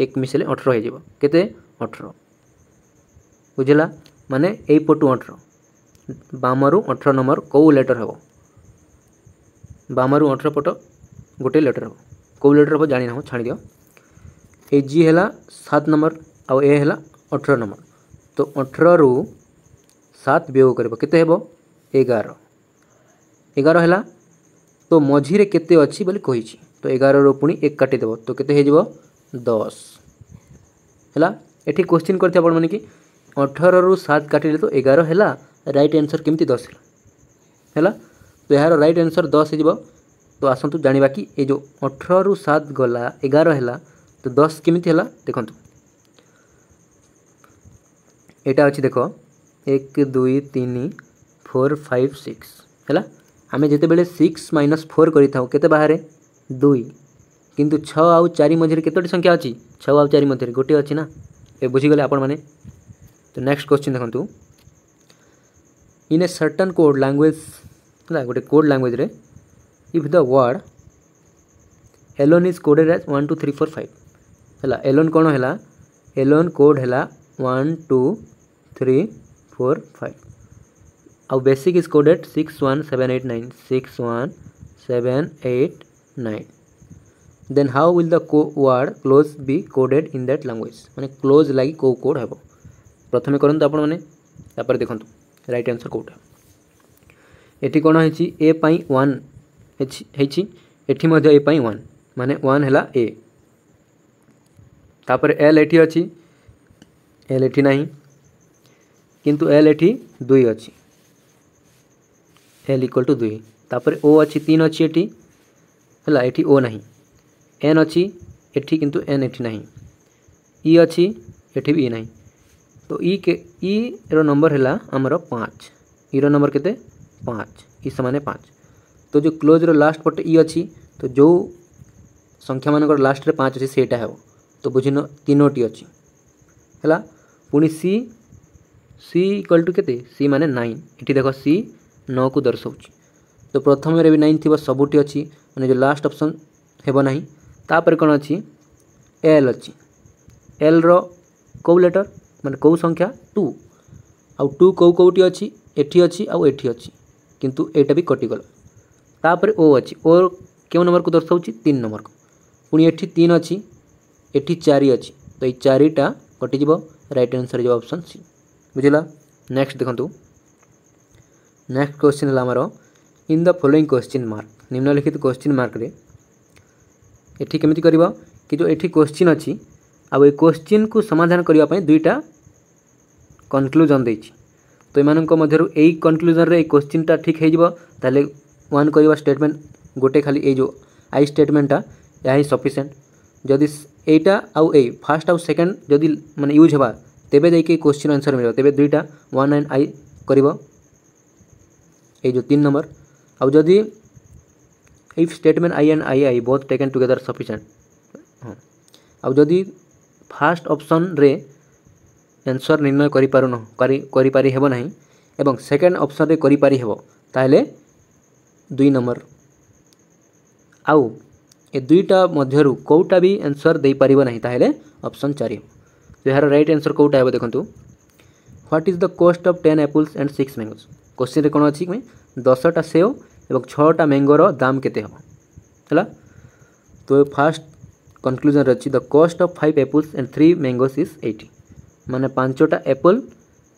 এক মিশাইলে অঠর হয়ে যাব কেতে অঠর বুঝলা মানে এই পটু অঠর বামরু অঠর নম্বর কেউ লেটর হব বামরু অঠর পট গোটে লেটর হব কেউ লেটর হব জাঁ না ছাড়ি দিও এই জি হল সাত নম্বর আও এ হল অঠর নম্বর তো অঠরু সাত বিয়োগ করব কেতে হব এগার এগার হল তো মঝিরে কেতে অছি বলে কইছি তো এগারর পুঁ এক কাটিদেব তো কেতে হয়ে যাব দশ ହେଲା ଏଠି କୋଶ୍ଚିନ୍ କରିଥିବେ ଆପଣମାନେ କି ଅଠରରୁ ସାତ କାଟିଲେ ତ ଏଗାର ହେଲା ରାଇଟ୍ ଆନ୍ସର୍ କେମିତି ଦଶ ହେଲା ହେଲା ତ ଏହାର ରାଇଟ୍ ଆନ୍ସର୍ ଦଶ ହେଇଯିବ ତ ଆସନ୍ତୁ ଜାଣିବା କି ଏ ଯେଉଁ ଅଠରରୁ ସାତ ଗଲା ଏଗାର ହେଲା ତ ଦଶ କେମିତି ହେଲା ଦେଖନ୍ତୁ ଏଇଟା ଅଛି ଦେଖ ଏକ ଦୁଇ ତିନି ଫୋର୍ ଫାଇଭ୍ ସିକ୍ସ ହେଲା ଆମେ ଯେତେବେଳେ ସିକ୍ସ ମାଇନସ୍ ଫୋର୍ କରିଥାଉ କେତେ ବାହାରେ ଦୁଇ କିନ୍ତୁ ଛଅ ଆଉ ଚାରି ମଝିରେ କେତୋଟି ସଂଖ୍ୟା ଅଛି ଛଅ ଆଉ ଚାରି ମଧ୍ୟରେ ଗୋଟିଏ ଅଛି ନା ଏ ବୁଝିଗଲେ ଆପଣମାନେ ତ ନେକ୍ସଟ କ୍ୱେଶ୍ଚିନ୍ ଦେଖନ୍ତୁ in a certain code language ହେଲା ଗୋଟେ code ଲାଙ୍ଗୁଏଜ୍ରେ if the word alone is coded as one two three four five ହେଲା ଏଲୋନ୍ କ'ଣ ହେଲା ଏଲୋନ୍ କୋଡ଼୍ ହେଲା one two three four five ଆଉ basic is coded six one seven eight nine six one seven eight nine then how will the word close be coded in that language মানে close লাগি কেউ code ହେବ ପ୍ରଥମେ କରନ୍ତୁ ଆପଣମାନେ ତାପରେ ଦେଖନ୍ତୁ ରାଇଟ୍ ଆନ୍ସର୍ କେଉଁଟା ଏଠି କ'ଣ ହେଇଛି ଏ ପାଇଁ ୱାନ୍ ହେଇଛି ଏଠି ମଧ୍ୟ ଏ ପାଇଁ ୱାନ୍ ମାନେ ୱାନ୍ ହେଲା ଏ ତାପରେ ଏଲ୍ ଏଠି ଅଛି ଏଲ୍ ଏଠି ନାହିଁ କିନ୍ତୁ ଏଲ୍ ଏଠି ଦୁଇ ଅଛି ଏଲ୍ ଇକ୍ୱାଲ୍ ଟୁ ଦୁଇ ତାପରେ ଓ ଅଛି ତିନି ଅଛି ଏଠି ହେଲା ଏଠି ଓ ନାହିଁ एन अच्छी एटी कि एन एटी ना इ अच्छी एटी भी इ ना तो इ के इ रंबर है आमर पाँच इ रंबर के पाँच इ सामने पाँच तो जो क्लोज लास्ट पटे इ अच्छी तो जो संख्या मान लास्ट पाँच अच्छे से हो तो बुझ तीनोटी अच्छी है पुणी सी सी इक्वल टू के सी मान नाइन इटी देख सी नौ को दर्शाऊ तो प्रथम भी नाइन थी सबूत अच्छी मैंने जो लास्ट ऑप्शन हेबना ही ତାପରେ କ'ଣ ଅଛି ଏଲ୍ ଅଛି ଏଲ୍ର କେଉଁ ଲେଟର୍ ମାନେ କେଉଁ ସଂଖ୍ୟା ଟୁ ଆଉ ଟୁ କେଉଁ କେଉଁଠି ଅଛି ଏଠି ଅଛି ଆଉ ଏଠି ଅଛି କିନ୍ତୁ ଏଇଟା ବି କଟିଗଲା ତାପରେ ଓ ଅଛି ଓ କେଉଁ ନମ୍ବରକୁ ଦର୍ଶାଉଛି ତିନି ନମ୍ବରକୁ ପୁଣି ଏଠି ତିନି ଅଛି ଏଠି ଚାରି ଅଛି ତ ଏଇ ଚାରିଟା କଟିଯିବ ରାଇଟ୍ ଆନ୍ସର୍ ହେଇଯିବ ଅପସନ୍ ସି ବୁଝିଲା ନେକ୍ସଟ ଦେଖନ୍ତୁ ନେକ୍ସଟ କ୍ୱେଶ୍ଚିନ୍ ହେଲା ଆମର in the following question mark ନିମ୍ନଲିଖିତ କ୍ୱେଶ୍ଚିନ୍ ମାର୍କରେ ଏଠି କେମିତି କରିବ କି ଯେଉଁ ଏଠି କୋଶ୍ଚିନ୍ ଅଛି ଆଉ ଏ କୋଶ୍ଚିନ୍କୁ ସମାଧାନ କରିବା ପାଇଁ ଦୁଇଟା କନକ୍ଲୁଜନ୍ ଦେଇଛି ତ ଏମାନଙ୍କ ମଧ୍ୟରୁ ଏଇ କନକ୍ଲୁଜନ୍ରେ ଏଇ କୋଶ୍ଚିନ୍ଟା ଠିକ୍ ହେଇଯିବ ତାହେଲେ ୱାନ୍ କରିବା ଷ୍ଟେଟମେଣ୍ଟ ଗୋଟେ ଖାଲି ଏଇ ଯେଉଁ ଆଇ ଷ୍ଟେଟମେଣ୍ଟଟା ଏହା ହିଁ ସଫିସିଏଣ୍ଟ ଯଦି ଏଇଟା ଆଉ ଏଇ ଫାର୍ଷ୍ଟ ଆଉ ସେକେଣ୍ଡ ଯଦି ମାନେ ୟୁଜ୍ ହେବା ତେବେ ଯାଇକି କୋଶ୍ଚିନ୍ ଆନ୍ସର୍ ମିଳିବ ତେବେ ଦୁଇଟା ୱାନ୍ ଆଣ୍ଡ ଆଇ କରିବ ଏଇ ଯେଉଁ ତିନି ନମ୍ବର ଆଉ ଯଦି if statement I and I I both taken together sufficient ହଁ ଆଉ ଯଦି ଫାର୍ଷ୍ଟ ଅପସନ୍ରେ ଆନ୍ସର୍ ନିର୍ଣ୍ଣୟ କରିପାରୁନ କରିପାରି ହେବ ନାହିଁ ଏବଂ ସେକେଣ୍ଡ ଅପସନ୍ରେ କରିପାରି ହେବ ତାହେଲେ ଦୁଇ ନମ୍ବର ଆଉ ଏ ଦୁଇଟା ମଧ୍ୟରୁ କେଉଁଟା ବି ଆନ୍ସର୍ ଦେଇପାରିବ ନାହିଁ ତାହେଲେ ଅପସନ୍ ଚାରି ଏହାର ରାଇଟ୍ ଆନ୍ସର୍ କେଉଁଟା ହେବ ଦେଖନ୍ତୁ what is the cost of ten apples and six mangoes କୋଶ୍ଚିନ୍ରେ କ'ଣ ଅଛି ଦଶଟା ସେଓ एवं छटा मैंगोर दाम के तो फास्ट कनक्लूजन अच्छी the cost of five apples and three mango is eight मैंने पांचटा एपल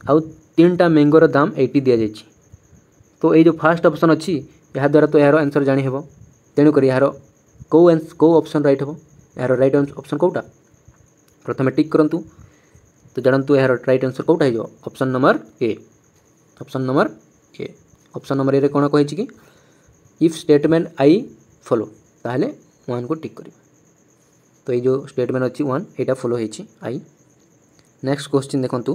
आउ तीन टा मैंगोर दाम ये दि जाए तो ये फास्ट अप्सन अच्छी यहाँ तो यार आंसर हेब तेणुक यार कौ कौ अपसन रईट हे यार रईट अप्सन कौटा प्रथम टिक करूँ तो जानतु यार right answer कौटा option number A option number A option number A रे कौन कही ইফ স্টেটমেন্ট আই ফলো তাহলে ওয়ানকে টিক করিবা তো এই যে স্টেটমেন্ট অছি ওয়ান এটা ফলো হয়েছি আই next question দেখন্তু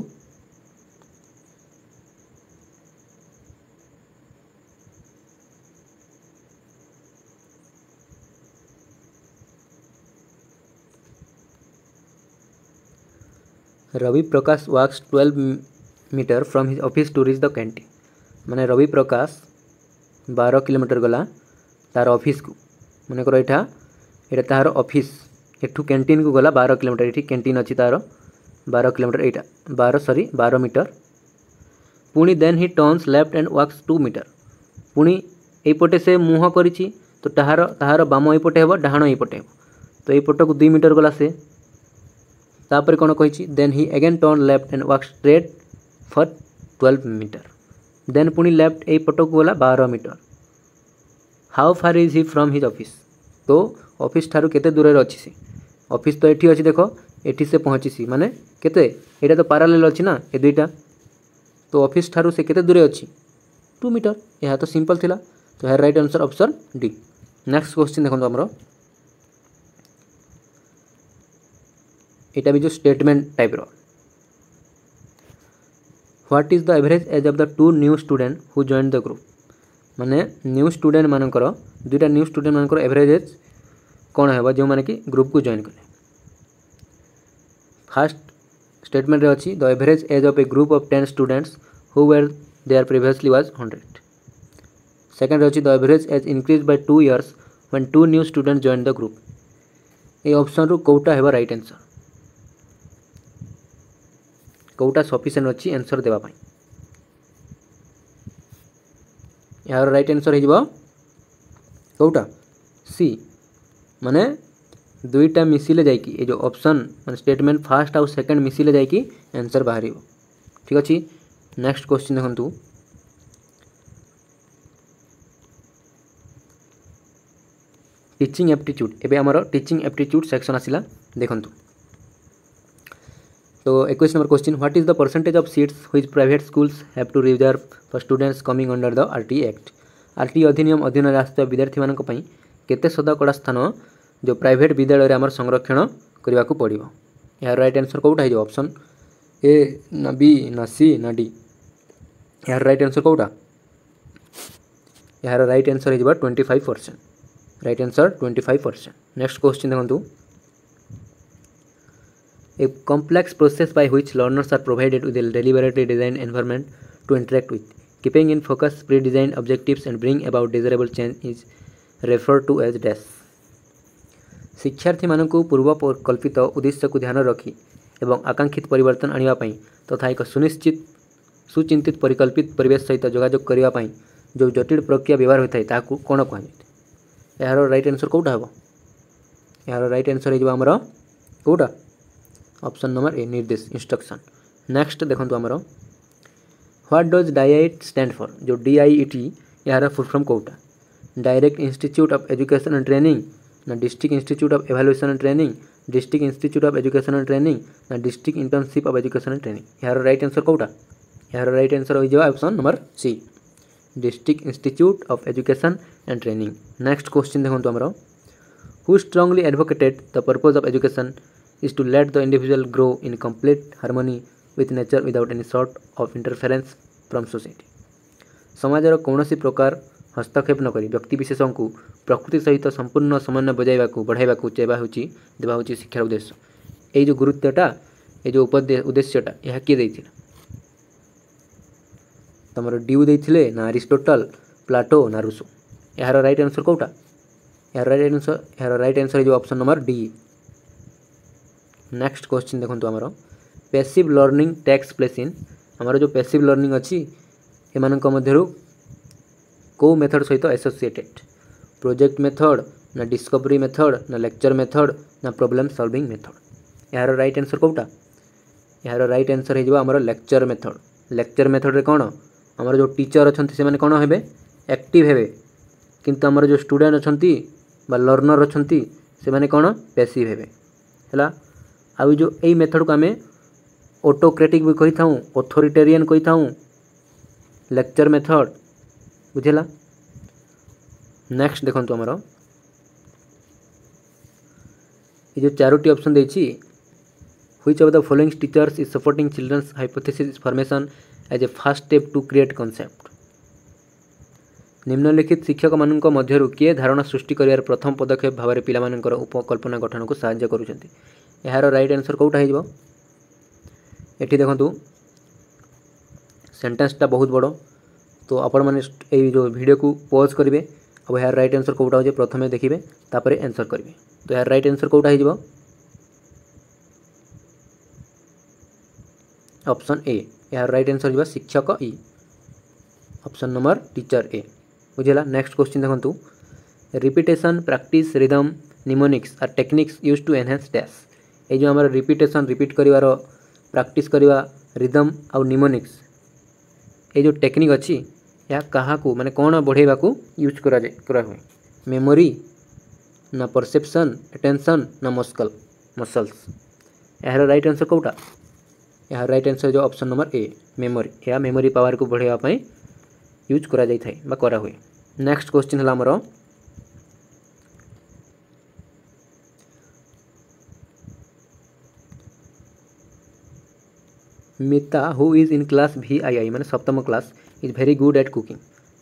Ravi Prakash walks twelve metre from his office to reach the canteen मैंने रवि प्रकाश ବାର କିଲୋମିଟର ଗଲା ତାର ଅଫିସକୁ ମନେକର ଏଇଟା ଏଇଟା ତାହାର ଅଫିସ୍ ଏଠୁ କ୍ୟାଣ୍ଟିନ୍କୁ ଗଲା ବାର କିଲୋମିଟର ଏଠି କ୍ୟାଣ୍ଟିନ୍ ଅଛି ତାର ବାର କିଲୋମିଟର ଏଇଟା ବାର ସରି ବାର ମିଟର ପୁଣି then he turns left and walks two metre ପୁଣି ଏଇପଟେ ସେ ମୁହଁ କରିଛି ତ ତାହାର ତାହାର ବାମ ଏଇପଟେ ହେବ ଡାହାଣ ଏଇପଟେ ହେବ ତ ଏଇପଟକୁ ଦୁଇ ମିଟର ଗଲା ସେ ତାପରେ କ'ଣ କହିଛି then he again turn left and walk straight for twelve metre then ପୁଣି ଲେଫ୍ଟ ଏଇ ପଟକୁ ଗଲା ବାର metre how far is he from his office ତୋ ଅଫିସ୍ ଠାରୁ କେତେ ଦୂରରେ ଅଛି ସେ ଅଫିସ୍ ତ ଏଠି ଅଛି ଦେଖ ଏଠି ସେ ପହଞ୍ଚିଛି ମାନେ କେତେ ଏଇଟା ତ ପାରାଲେଲ୍ ଅଛି ନା ଏ ଦୁଇଟା ତ ଅଫିସ୍ ଠାରୁ ସେ କେତେ ଦୂରେ ଅଛି ଟୁ ମିଟର ଏହା ତ ସିମ୍ପଲ୍ ଥିଲା ତ ଏହାର right answer option D next question ଦେଖନ୍ତୁ ଆମର ଏଇଟା ବି ଯେଉଁ ଷ୍ଟେଟମେଣ୍ଟ ଟାଇପ୍ର what is the average age of the two new student who join the group मैंने न्यू स्टूडेंट मानक दुईटा न्यू स्टूडेंट मानक एवरेज एज कौन है जो मैंने कि ग्रुप को जॉइन कले फास्ट स्टेटमेंट अच्छी the average age of a group of ten students who were they are previously was hundred second अच्छी the average age increase by two years when two new student join the group ये option रू कौटा है right answer କେଉଁଟା sufficient ଅଛି answer ଦେବା ପାଇଁ ଏହାର ରାଇଟ୍ ଆନ୍ସର୍ ହୋଇଯିବ କେଉଁଟା ସି ମାନେ ଦୁଇଟା ମିଶିଲେ ଯାଇକି ଏ ଯେଉଁ ଅପସନ୍ ମାନେ ଷ୍ଟେଟମେଣ୍ଟ ଫାର୍ଷ୍ଟ ଆଉ ସେକେଣ୍ଡ ମିଶିଲେ ଯାଇକି ଆନ୍ସର୍ ବାହାରିବ ଠିକ୍ ଅଛି ନେକ୍ସଟ କ୍ୱେଶ୍ଚିନ୍ ଦେଖନ୍ତୁ টিচিং এপ্টিচ্ୟୁড এবে আমার টিচিং এপ্টিচ্ୟୁড সেকশন আসিলা দেখন্তু So, equation number question What is the percentage of seats which private schools have to reserve for students coming under the RT Act? RT অধিনিয়ম অଧୀନରେ ଆସୁଥିବା ବିଦ୍ୟାର୍ଥୀମାନଙ୍କ ପାଇଁ କେତେ ଶତକଡ଼ା ସ୍ଥାନ ଯେଉଁ ପ୍ରାଇଭେଟ୍ ବିଦ୍ୟାଳୟରେ ଆମର ସଂରକ୍ଷଣ କରିବାକୁ ପଡ଼ିବ ଏହାର ରାଇଟ୍ ଆନ୍ସର୍ କେଉଁଟା ହେଇଯିବ ଅପସନ୍ ଏ ନା ବି ନା ସି ନା ଡି ଏହାର ରାଇଟ୍ ଆନ୍ସର୍ କେଉଁଟା ଏହାର ରାଇଟ୍ ଆନ୍ସର୍ ହେଇଯିବ twenty five percent right answer twenty five percent next question ଦେଖନ୍ତୁ a complex process by which learners are provided with a deliberately designed environment to interact with. Keeping in focus pre-designed objectives and bring about desirable change is referred to as dash. ଶିକ୍ଷାର୍ଥୀମାନଙ୍କୁ ପୂର୍ବ ପରିକଳ୍ପିତ ଉଦ୍ଦେଶ୍ୟକୁ ଧ୍ୟାନ ରଖି ଏବଂ ଆକାଂକ୍ଷିତ ପରିବର୍ତ୍ତନ ଆଣିବା ପାଇଁ ତଥା ଏକ ସୁନିଶ୍ଚିତ ସୁଚିନ୍ତିତ ପରିକଳ୍ପିତ ପରିବେଶ ସହିତ ଯୋଗାଯୋଗ କରିବା ପାଇଁ ଯେଉଁ ଜଟିଳ ପ୍ରକ୍ରିୟା ବ୍ୟବହାର ହୋଇଥାଏ ତାହାକୁ କ'ଣ କୁହାଯାଇଥାଏ ଏହାର ରାଇଟ୍ ଆନ୍ସର୍ କେଉଁଟା ହେବ ଏହାର ରାଇଟ୍ ଆନ୍ସର୍ ହେଇଯିବ ଆମର କେଉଁଟା অপশন নম্বর ए निर्देश ইনস্ট্রকশন नेक्स्ट देखो आमर what does DIET stand for जो ডিআইইটি এর full कौटा direct direct institute education and training ना district institute of evaluation and training district institute of education and training ना district internship of education and training यार right answer कौटा यार right answer हो option number C district institute of education and training next question देखो आमर who strongly advocated the purpose of education is to let the individual grow in complete harmony with nature without any sort of interference from society. ସମାଜର କୌଣସି ପ୍ରକାର ହସ୍ତକ୍ଷେପ ନକରି ବ୍ୟକ୍ତିବିଶେଷଙ୍କୁ ପ୍ରକୃତି ସହିତ ସମ୍ପୂର୍ଣ୍ଣ ସମନ୍ୱୟ ବଜାଇବାକୁ ବଢ଼ାଇବାକୁ ଚାହିଁବା ହେଉଛି ଦେବା ହେଉଛି ଶିକ୍ଷାର ଉଦ୍ଦେଶ୍ୟ ଏଇ ଯେଉଁ ଗୁରୁତ୍ୱଟା ଏଇ ଯେଉଁ ଉଦ୍ଦେଶ୍ୟଟା ଏହା କିଏ ଦେଇଥିଲା ତମର ଡ୍ୟୁ ଦେଇଥିଲେ ନା ଆରିଷ୍ଟୋଟଲ ପ୍ଲାଟୋ ନା ରୁସୋ ଏହାର ରାଇଟ୍ ଆନ୍ସର୍ କେଉଁଟା ଏହାର ରାଇଟ୍ ଆନ୍ସର୍ ଏହାର ରାଇଟ୍ ଆନ୍ସର୍ ଏଇ ଯେଉଁ option number D next question ଦେଖନ୍ତୁ ଆମର passive learning takes place in ଆମର ଯେଉଁ ପେସିଭ୍ ଲର୍ଣ୍ଣିଂ ଅଛି ଏମାନଙ୍କ ମଧ୍ୟରୁ କେଉଁ ମେଥଡ଼ ସହିତ ଆସୋସିଏଟେଡ଼ ପ୍ରୋଜେକ୍ଟ ମେଥଡ଼ ନା ଡିସ୍କଭରି ମେଥଡ଼ ନା ଲେକ୍ଚର ମେଥଡ଼ ନା ପ୍ରୋବ୍ଲେମ୍ ସଲ୍ଭିଂ ମେଥଡ଼ ଏହାର ରାଇଟ୍ ଆନ୍ସର୍ କେଉଁଟା ଏହାର ରାଇଟ୍ ଆନ୍ସର୍ ହୋଇଯିବ ଆମର ଲେକ୍ଚର ମେଥଡ଼ ଲେକ୍ଚର ମେଥଡ଼ରେ କ'ଣ ଆମର ଯେଉଁ ଟିଚର୍ ଅଛନ୍ତି ସେମାନେ କ'ଣ ହେବେ ଆକ୍ଟିଭ୍ ହେବେ କିନ୍ତୁ ଆମର ଯେଉଁ ଷ୍ଟୁଡ଼େଣ୍ଟ ଅଛନ୍ତି ବା ଲର୍ଣ୍ଣର ଅଛନ୍ତି ସେମାନେ କ'ଣ ପେସିଭ୍ ହେବେ ହେଲା आउ जो ये मेथड को आम ऑटोक्रेटिक भी कही था ऑथोरिटेरियन कही था लेक्चर मेथड बुझेगा नेक्स्ट देखो आमर ये जो चारोटी ऑप्शन देखिए which of the following teachers is supporting children's hypothesis formation as a first step to create concept निम्नलिखित शिक्षक मान मधर किए धारणा सृष्टि कर प्रथम पदक्षेप भाव पिला उपकल्पना गठन को साज्य कर यार रईट आनसर कौटा हो सेन्टेन्सटा बहुत बड़ तो आपण मैंने जो भिड को पज करेंगे अब यार रईट आनसर कौटा हो प्रथम देखिए तापर आनसर करेंगे तो यार रईट आनसर कौटा हो ऑप्शन ए यार रईट आनसर जा शिक्षक ई ऑप्शन नंबर टीचर ए बुझेगा नेक्स्ट क्वेश्चन देखो repetition practice rhythm mnemonics are techniques use to enhance dash ये जो आम रिपिटेसन रिपीट कर प्राक्ट करवा रिदम आउ निमोनिक्स जो टेक्निक अच्छी या क्या मैंने कौन बढ़ेवा यूज करा हुए मेमोरी ना परसेप्सन टेनसन ना मस्कल मसल्स यार रईट आंसर कौटा यार रईट आंसर जो ऑप्शन नंबर ए मेमोरी या मेमोरी पावर को बढ़ेगा यूज करा हुए नेक्स्ट क्वेश्चन है Mita who is in class V I I मैंने सप्तम class is very good at cooking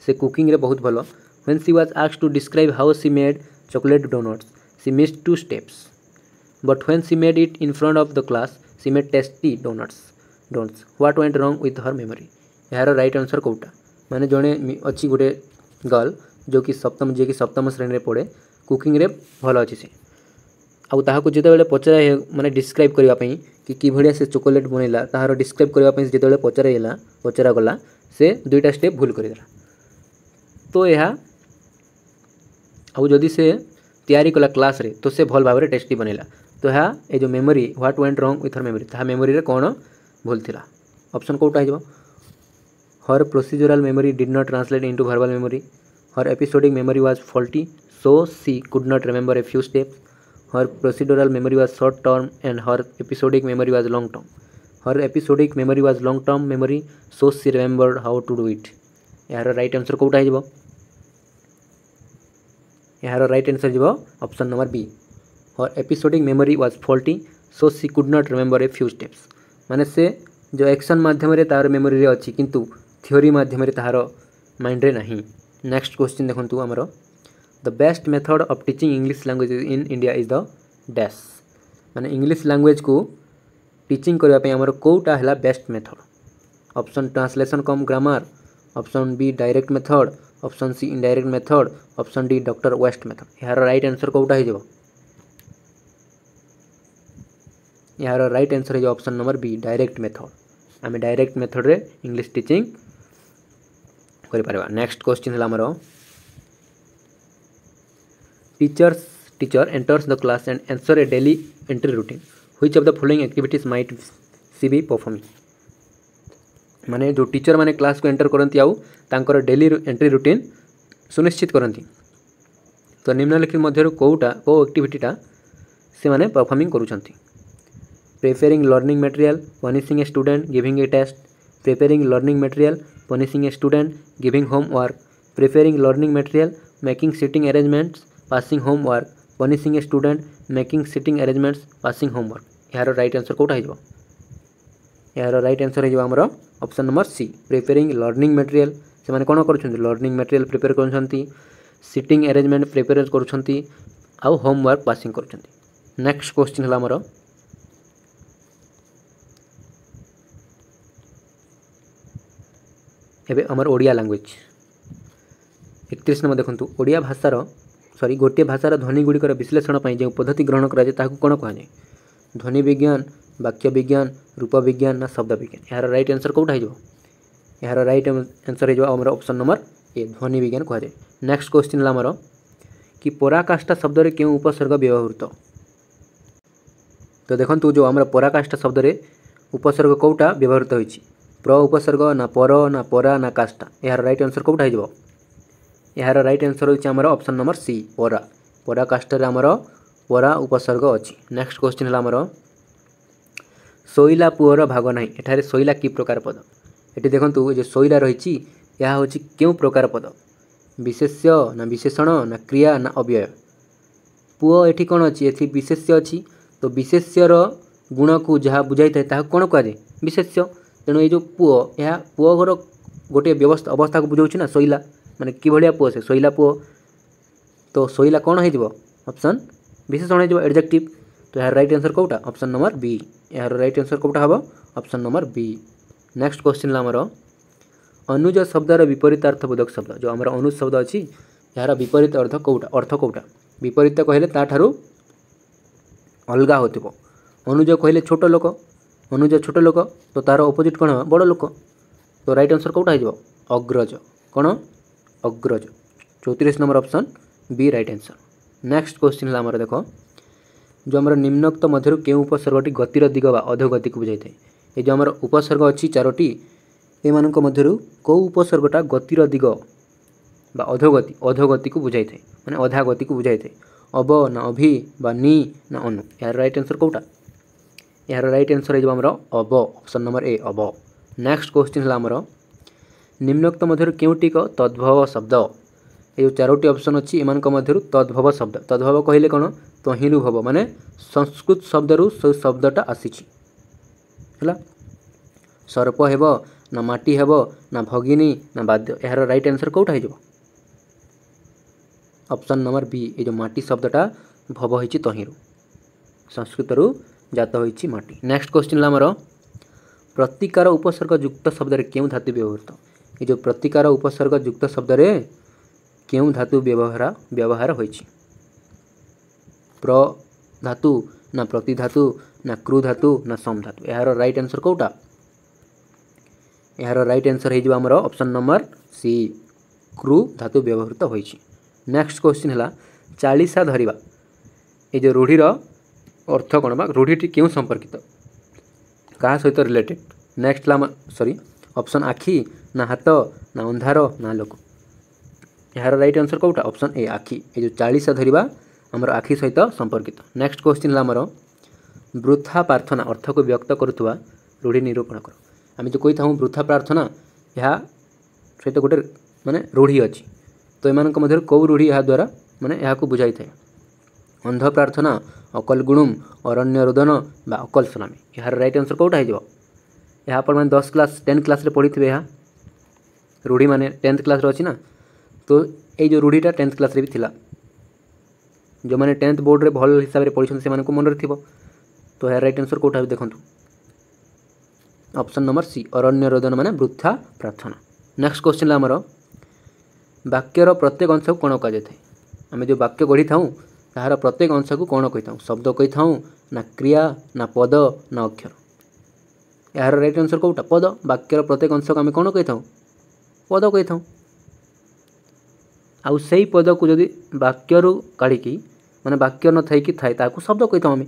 से कुकिंग रे बहुत भल when she was asked to describe how she made chocolate donuts she miss two steps but when she made it in front of the class she made tasty donuts donuts what went wrong with her memory यार right answer कौटा मैंने जड़े अच्छी गोटे girl जो कि सप्तम जी सप्तम श्रेणी में पढ़े कुकिंग रे भल अच्छे से आउक जो पचरा मैंने डिस्क्राइब करने कि कि भाया से चकोलेट बनला तहार डिस्क्राइब करने जो पचरा गला पचरा गला से दुईटा स्टेप भूल कर तो यह आदि से तैयारी कला क्लास रे, तो से भल भाव टेस्ट बनला तो यह जो मेमोरी व्हाट व्वेंट रंग विथ हर मेमोरी मेमोरी कौन भूल था अप्सन कौटा हो her procedural memory did not translate into verbal memory her episodic memory was faulty so she could not remember a few steps Her procedural memory was short term and her episodic memory was long term. Her episodic memory was long term memory, so she remembered how to do it. ଏହାର right answer କେଉଁଟା ହେଇଯିବ ଏହାର right answer ଯିବ option number B her episodic memory was faulty so she could not remember a few steps ମାନେ ସେ ଯେଉଁ action ମାଧ୍ୟମରେ ତାହାର ମେମୋରିରେ ଅଛି କିନ୍ତୁ ଥିଓରି ମାଧ୍ୟମରେ ତାହାର ମାଇଣ୍ଡରେ ନାହିଁ ନେକ୍ସଟ କ୍ୱେଶ୍ଚିନ୍ ଦେଖନ୍ତୁ ଆମର the best method of teaching English language in India is the dash मैंने इंग्लिश लैंग्वेज को टीचिंग करने कौटा है best method option translation cum grammar option B direct method option C indirect method option D doctor West method यार right answer कौटा हो यार right answer हो option number B direct method आम डायरेक्ट मेथड रे इंग्लिश टीचिंग कर next question है teachers teacher enters the class and answer a daily entry routine which of the following activities might she be performing माने जो teacher माने class को enter करती आउ डेली एंट्री रूटीन सुनिश्चित करती तो निम्नलिखित मध्य कौटा कौ एक्टिविटा से मैंने performing करुँच preparing learning material punishing a student giving a test preparing learning material punishing a student giving homework preparing learning material making seating arrangements passing homework punishing a student making seating arrangements passing homework ଏହାର right answer କେଉଁଟା ହେଇଯିବ ଏହାର right answer ହେଇଯିବ ଆମର option number C preparing learning material ସେମାନେ କ'ଣ କରୁଛନ୍ତି learning material prepare କରୁଛନ୍ତି ସିଟିଂ ଆରେଞ୍ଜମେଣ୍ଟ ପ୍ରିପେୟାର କରୁଛନ୍ତି ଆଉ ହୋମୱାର୍କ ପାସିଂ କରୁଛନ୍ତି ନେକ୍ସଟ କ୍ୱେଶ୍ଚିନ୍ ହେଲା ଆମର ଏବେ ଆମର ଓଡ଼ିଆ ଲାଙ୍ଗୁଏଜ୍ ଏକତିରିଶ ନମ୍ବର ଦେଖନ୍ତୁ ଓଡ଼ିଆ ଭାଷାର ସରି ଗୋଟିଏ ଭାଷାର ଧ୍ୱନିଗୁଡ଼ିକର ବିଶ୍ଳେଷଣ ପାଇଁ ଯେଉଁ ପଦ୍ଧତି ଗ୍ରହଣ କରାଯାଏ ତାହାକୁ କ'ଣ କୁହାଯାଏ ଧ୍ୱନି ବିଜ୍ଞାନ ବାକ୍ୟ ବିଜ୍ଞାନ ରୂପ ବିଜ୍ଞାନ ନା ଶବ୍ଦ ବିଜ୍ଞାନ ଏହାର ରାଇଟ୍ ଆନ୍ସର୍ କେଉଁଟା ହେଇଯିବ ଏହାର ରାଇଟ୍ ଆନ୍ସର୍ ହେଇଯିବ ଆମର ଅପସନ୍ ନମ୍ବର ଏ ଧ୍ୱନି ବିଜ୍ଞାନ କୁହାଯାଏ ନେକ୍ସଟ କ୍ୱେଶ୍ଚିନ୍ ହେଲା ଆମର କି ପରାକାଷ୍ଠା ଶବ୍ଦରେ କେଉଁ ଉପସର୍ଗ ବ୍ୟବହୃତ ତ ଦେଖନ୍ତୁ ଯେଉଁ ଆମର ପରାକାଷ୍ଠା ଶବ୍ଦରେ ଉପସର୍ଗ କେଉଁଟା ବ୍ୟବହୃତ ହୋଇଛି ପ୍ର ଉପସର୍ଗ ନା ପର ନା ପରା ନା କାଷ୍ଠା ଏହାର ରାଇଟ୍ ଆନ୍ସର୍ କେଉଁଟା ହେଇଯିବ ଏହାର ରାଇଟ୍ ଆନ୍ସର୍ ହେଉଛି ଆମର ଅପସନ୍ ନମ୍ବର ସି ପରା ପରା କାଷ୍ଠରେ ଆମର ପରା ଉପସର୍ଗ ଅଛି ନେକ୍ସଟ କ୍ୱେଶ୍ଚିନ୍ ହେଲା ଆମର ଶୋଇଲା ପୁଅର ଭାଗ ନାହିଁ ଏଠାରେ ଶୋଇଲା କି ପ୍ରକାର ପଦ ଏଠି ଦେଖନ୍ତୁ ଏ ଯେଉଁ ଶୋଇଲା ରହିଛି ଏହା ହେଉଛି କେଉଁ ପ୍ରକାର ପଦ ବିଶେଷ୍ୟ ନା ବିଶେଷଣ ନା କ୍ରିୟା ନା ଅବ୍ୟୟ ପୁଅ ଏଠି କ'ଣ ଅଛି ଏଠି ବିଶେଷ୍ୟ ଅଛି ତ ବିଶେଷ୍ୟର ଗୁଣକୁ ଯାହା ବୁଝାଇଥାଏ ତାହାକୁ କ'ଣ କୁହାଯାଏ ବିଶେଷ୍ୟ ତେଣୁ ଏ ଯେଉଁ ପୁଅ ଏହା ପୁଅଘର ଗୋଟିଏ ବ୍ୟବସ୍ଥା ଅବସ୍ଥାକୁ ବୁଝାଉଛି ନା ଶୋଇଲା मैंने कि पुह से शा पुह तो शा कौन होपसन विशेषण होडजेक्टिव तो यार रईट आंसर कौटा अप्सन नंबर बी यार रईट आंसर कौटा हे option number B next question आमर अनुज शब्दर विपरीत अर्थ बोधक शब्द जो आम अनुज शब्द अच्छी यार विपरीत अर्थ कौट अर्थ कौटा विपरीत कहले अलग होनुज कहले छोट लोक अनुज छोट लोक तो तार अपोजिट कौन बड़ लोक तो रईट आंसर कौटा होग्रज कौन अग्रज चौतीस number option B right answer next question है आमर देख जो आम निम्नोक्त मध्य के उपसर्गटी गतिर दिग बा अधोगति को बुझाई ये जो आम उपसर्ग अच्छी चारोटी এমন মধ্যে কেউ উপসর্গটা গতির দিগ বা অধোগতি অধোগতিকে বুঝাই থাকে মানে অধাগতিকে বুঝাই থাকে অব না অভি বা নি না অনু এর রাইট আনসর কোটা এর রাইট আনসর হয়ে যাব আমার অব অপশন নম্বর এ অব নেক্সট কোশ্চিন হল আমার ନିମ୍ନୋକ୍ତ ମଧ୍ୟରୁ କେଉଁଟିକ ତଦ୍ଭବ ଶବ୍ଦ ଏ ଯେଉଁ ଚାରୋଟି ଅପସନ୍ ଅଛି ଏମାନଙ୍କ ମଧ୍ୟରୁ ତଦ୍ଭବ ଶବ୍ଦ ତଦ୍ଭବ କହିଲେ କ'ଣ ତହିଁରୁ ଭବ ମାନେ ସଂସ୍କୃତ ଶବ୍ଦରୁ ସେ ଶବ୍ଦଟା ଆସିଛି ହେଲା ସର୍ପ ହେବ ନା ମାଟି ହେବ ନା ଭଗିନୀ ନା ବାଦ୍ୟ ଏହାର ରାଇଟ୍ ଆନ୍ସର୍ କେଉଁଟା ହେଇଯିବ ଅପସନ୍ ନମ୍ବର ବି ଏ ଯେଉଁ ମାଟି ଶବ୍ଦଟା ଭବ ହେଇଛି ତହିଁରୁ ସଂସ୍କୃତରୁ ଜାତ ହୋଇଛି ମାଟି ନେକ୍ସଟ କ୍ୱେଶ୍ଚିନ୍ ହେଲା ଆମର ପ୍ରତିକାର ଉପସର୍ଗଯୁକ୍ତ ଶବ୍ଦରେ କେଉଁ ଧାତୁ ବ୍ୟବହୃତ ये जो प्रतिकार उपसर्ग युक्त शब्द रे क्यों धातु व्यवहार व्यवहार हो धातु ना प्रति धातु ना क्रु धातु ना सम धातु यार रईट आंसर कौटा यार रईट आंसर होमर अप्सन नंबर सी क्रु धातु व्यवहृत तो होक्स्ट क्वेश्चन है चालीसा धरवा ये रूढ़ीर अर्थ कौन बा रूढ़ीटी क्यों संपर्कित क्या सहित रिलेटेड नेक्स्ट सॉरी ऑप्शन आखि ନା ହାତ ନା ଅନ୍ଧାର ନା ଲୋକ ଏହାର ରାଇଟ୍ ଆନ୍ସର୍ କେଉଁଟା ଅପସନ୍ ଏ ଆଖି ଏ ଯେଉଁ ଚାଳିଶା ଧରିବା ଆମର ଆଖି ସହିତ ସମ୍ପର୍କିତ ନେକ୍ସଟ କ୍ୱେଶ୍ଚିନ୍ ହେଲା ଆମର ବୃଥା ପ୍ରାର୍ଥନା ଅର୍ଥକୁ ବ୍ୟକ୍ତ କରୁଥିବା ରୂଢ଼ି ନିରୂପଣ କର ଆମେ ଯେଉଁ କହିଥାଉ ବୃଥା ପ୍ରାର୍ଥନା ଏହା ସହିତ ଗୋଟେ ମାନେ ରୂଢ଼ି ଅଛି ତ ଏମାନଙ୍କ ମଧ୍ୟରୁ କେଉଁ ରୂଢ଼ି ଏହା ଦ୍ୱାରା ମାନେ ଏହାକୁ ବୁଝାଇଥାଏ ଅନ୍ଧ ପ୍ରାର୍ଥନା ଅକଲ ଗୁଣୁମ୍ ଅରଣ୍ୟ ରୋଦନ ବା ଅକଲ ସୁନାମୀ ଏହାର ରାଇଟ୍ ଆନ୍ସର୍ କେଉଁଟା ହୋଇଯିବ ଏହା ଆପଣମାନେ ଦଶ କ୍ଲାସ୍ ଟେନ୍ କ୍ଲାସ୍ରେ ପଢ଼ିଥିବେ ଏହା रूढ़ी मैंने टेन्थ क्लास अच्छी ना तो ये जो रूढ़ीटा टेन्थ क्लास भी थी जो मैंने टेन्थ बोर्ड में भल हिसाब से पढ़ी से मन रही तो हेयर रईट आंसर कौटा देखो अप्सन नंबर सी अरण्य रोदन मान वृथा प्रार्थना नेक्स्ट क्वेश्चन आम वाक्यर प्रत्येक अंश को कौन कहते हैं आम जो वाक्य गढ़ी था तहार प्रत्येक अंश को कौन कही शब्द कही था ना क्रिया ना पद ना अक्षर यार रईट आंसर कौटा पद वाक्य प्रत्येक अंश को आम कौन कही ପଦ କହିଥାଉ ଆଉ ସେଇ ପଦକୁ ଯଦି ବାକ୍ୟରୁ କାଢ଼ିକି ମାନେ ବାକ୍ୟ ନଥାଇକି ଥାଏ ତାହାକୁ ଶବ୍ଦ କହିଥାଉ ଆମେ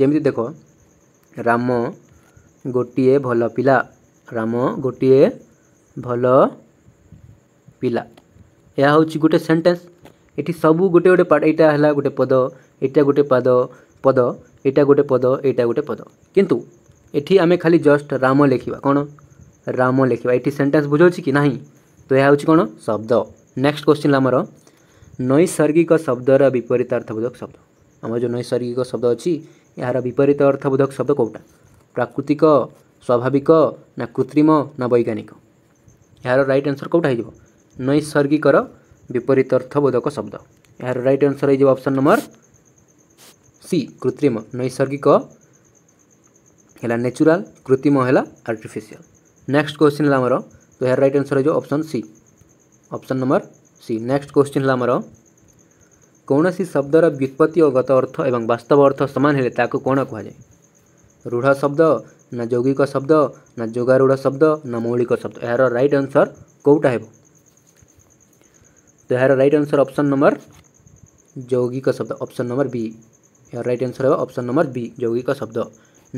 ଯେମିତି ଦେଖ ରାମ ଗୋଟିଏ ଭଲ ପିଲା ରାମ ଗୋଟିଏ ଭଲ ପିଲା ଏହା ହେଉଛି ଗୋଟେ ସେଣ୍ଟେନ୍ସ ଏଠି ସବୁ ଗୋଟେ ଗୋଟେ ପାର୍ଟ ଏଇଟା ହେଲା ଗୋଟେ ପଦ ଏଇଟା ଗୋଟେ ପାଦ ପଦ ଏଇଟା ଗୋଟେ ପଦ ଏଇଟା ଗୋଟେ ପଦ କିନ୍ତୁ ଏଠି ଆମେ ଖାଲି ଜଷ୍ଟ ରାମ ଲେଖିବା କ'ଣ राम लिखा ये सेन्टेन्स बुझौती कि ना तो यह हूँ कौन शब्द नेक्स्ट क्वेश्चन आमर नैसर्गिक शब्दर विपरीत अर्थबोधक शब्द आम जो नैसर्गिक शब्द अच्छी यार विपरीत अर्थबोधक शब्द कौटा प्राकृतिक स्वाभाविक ना कृत्रिम ना वैज्ञानिक यार रईट आन्सर कौटा हो नैसर्गिकर विपरीत अर्थबोधक शब्द यार right answer option number C कृत्रिम नैसर्गिक है नेचुराल कृत्रिम है आर्टिफिशियल नेक्स्ट क्वेश्चन तो है आमर तो यार रईट आंसर हो C option number C next question है आमर कौन शब्दर व्युत्पत्ति और गत अर्थ एवं बास्तव अर्थ सामान कौन कह जाए रूढ़ शब्द ना जौगिक शब्द ना जोगारूढ़ शब्द ना मौलिक शब्द यार रईट आन्सर कौटा है तो यार रईट आन्सर अप्सन नंबर जौगिक शब्द अप्सन नंबर बी यार रईट आंसर है अप्सन नंबर बी जौगिक शब्द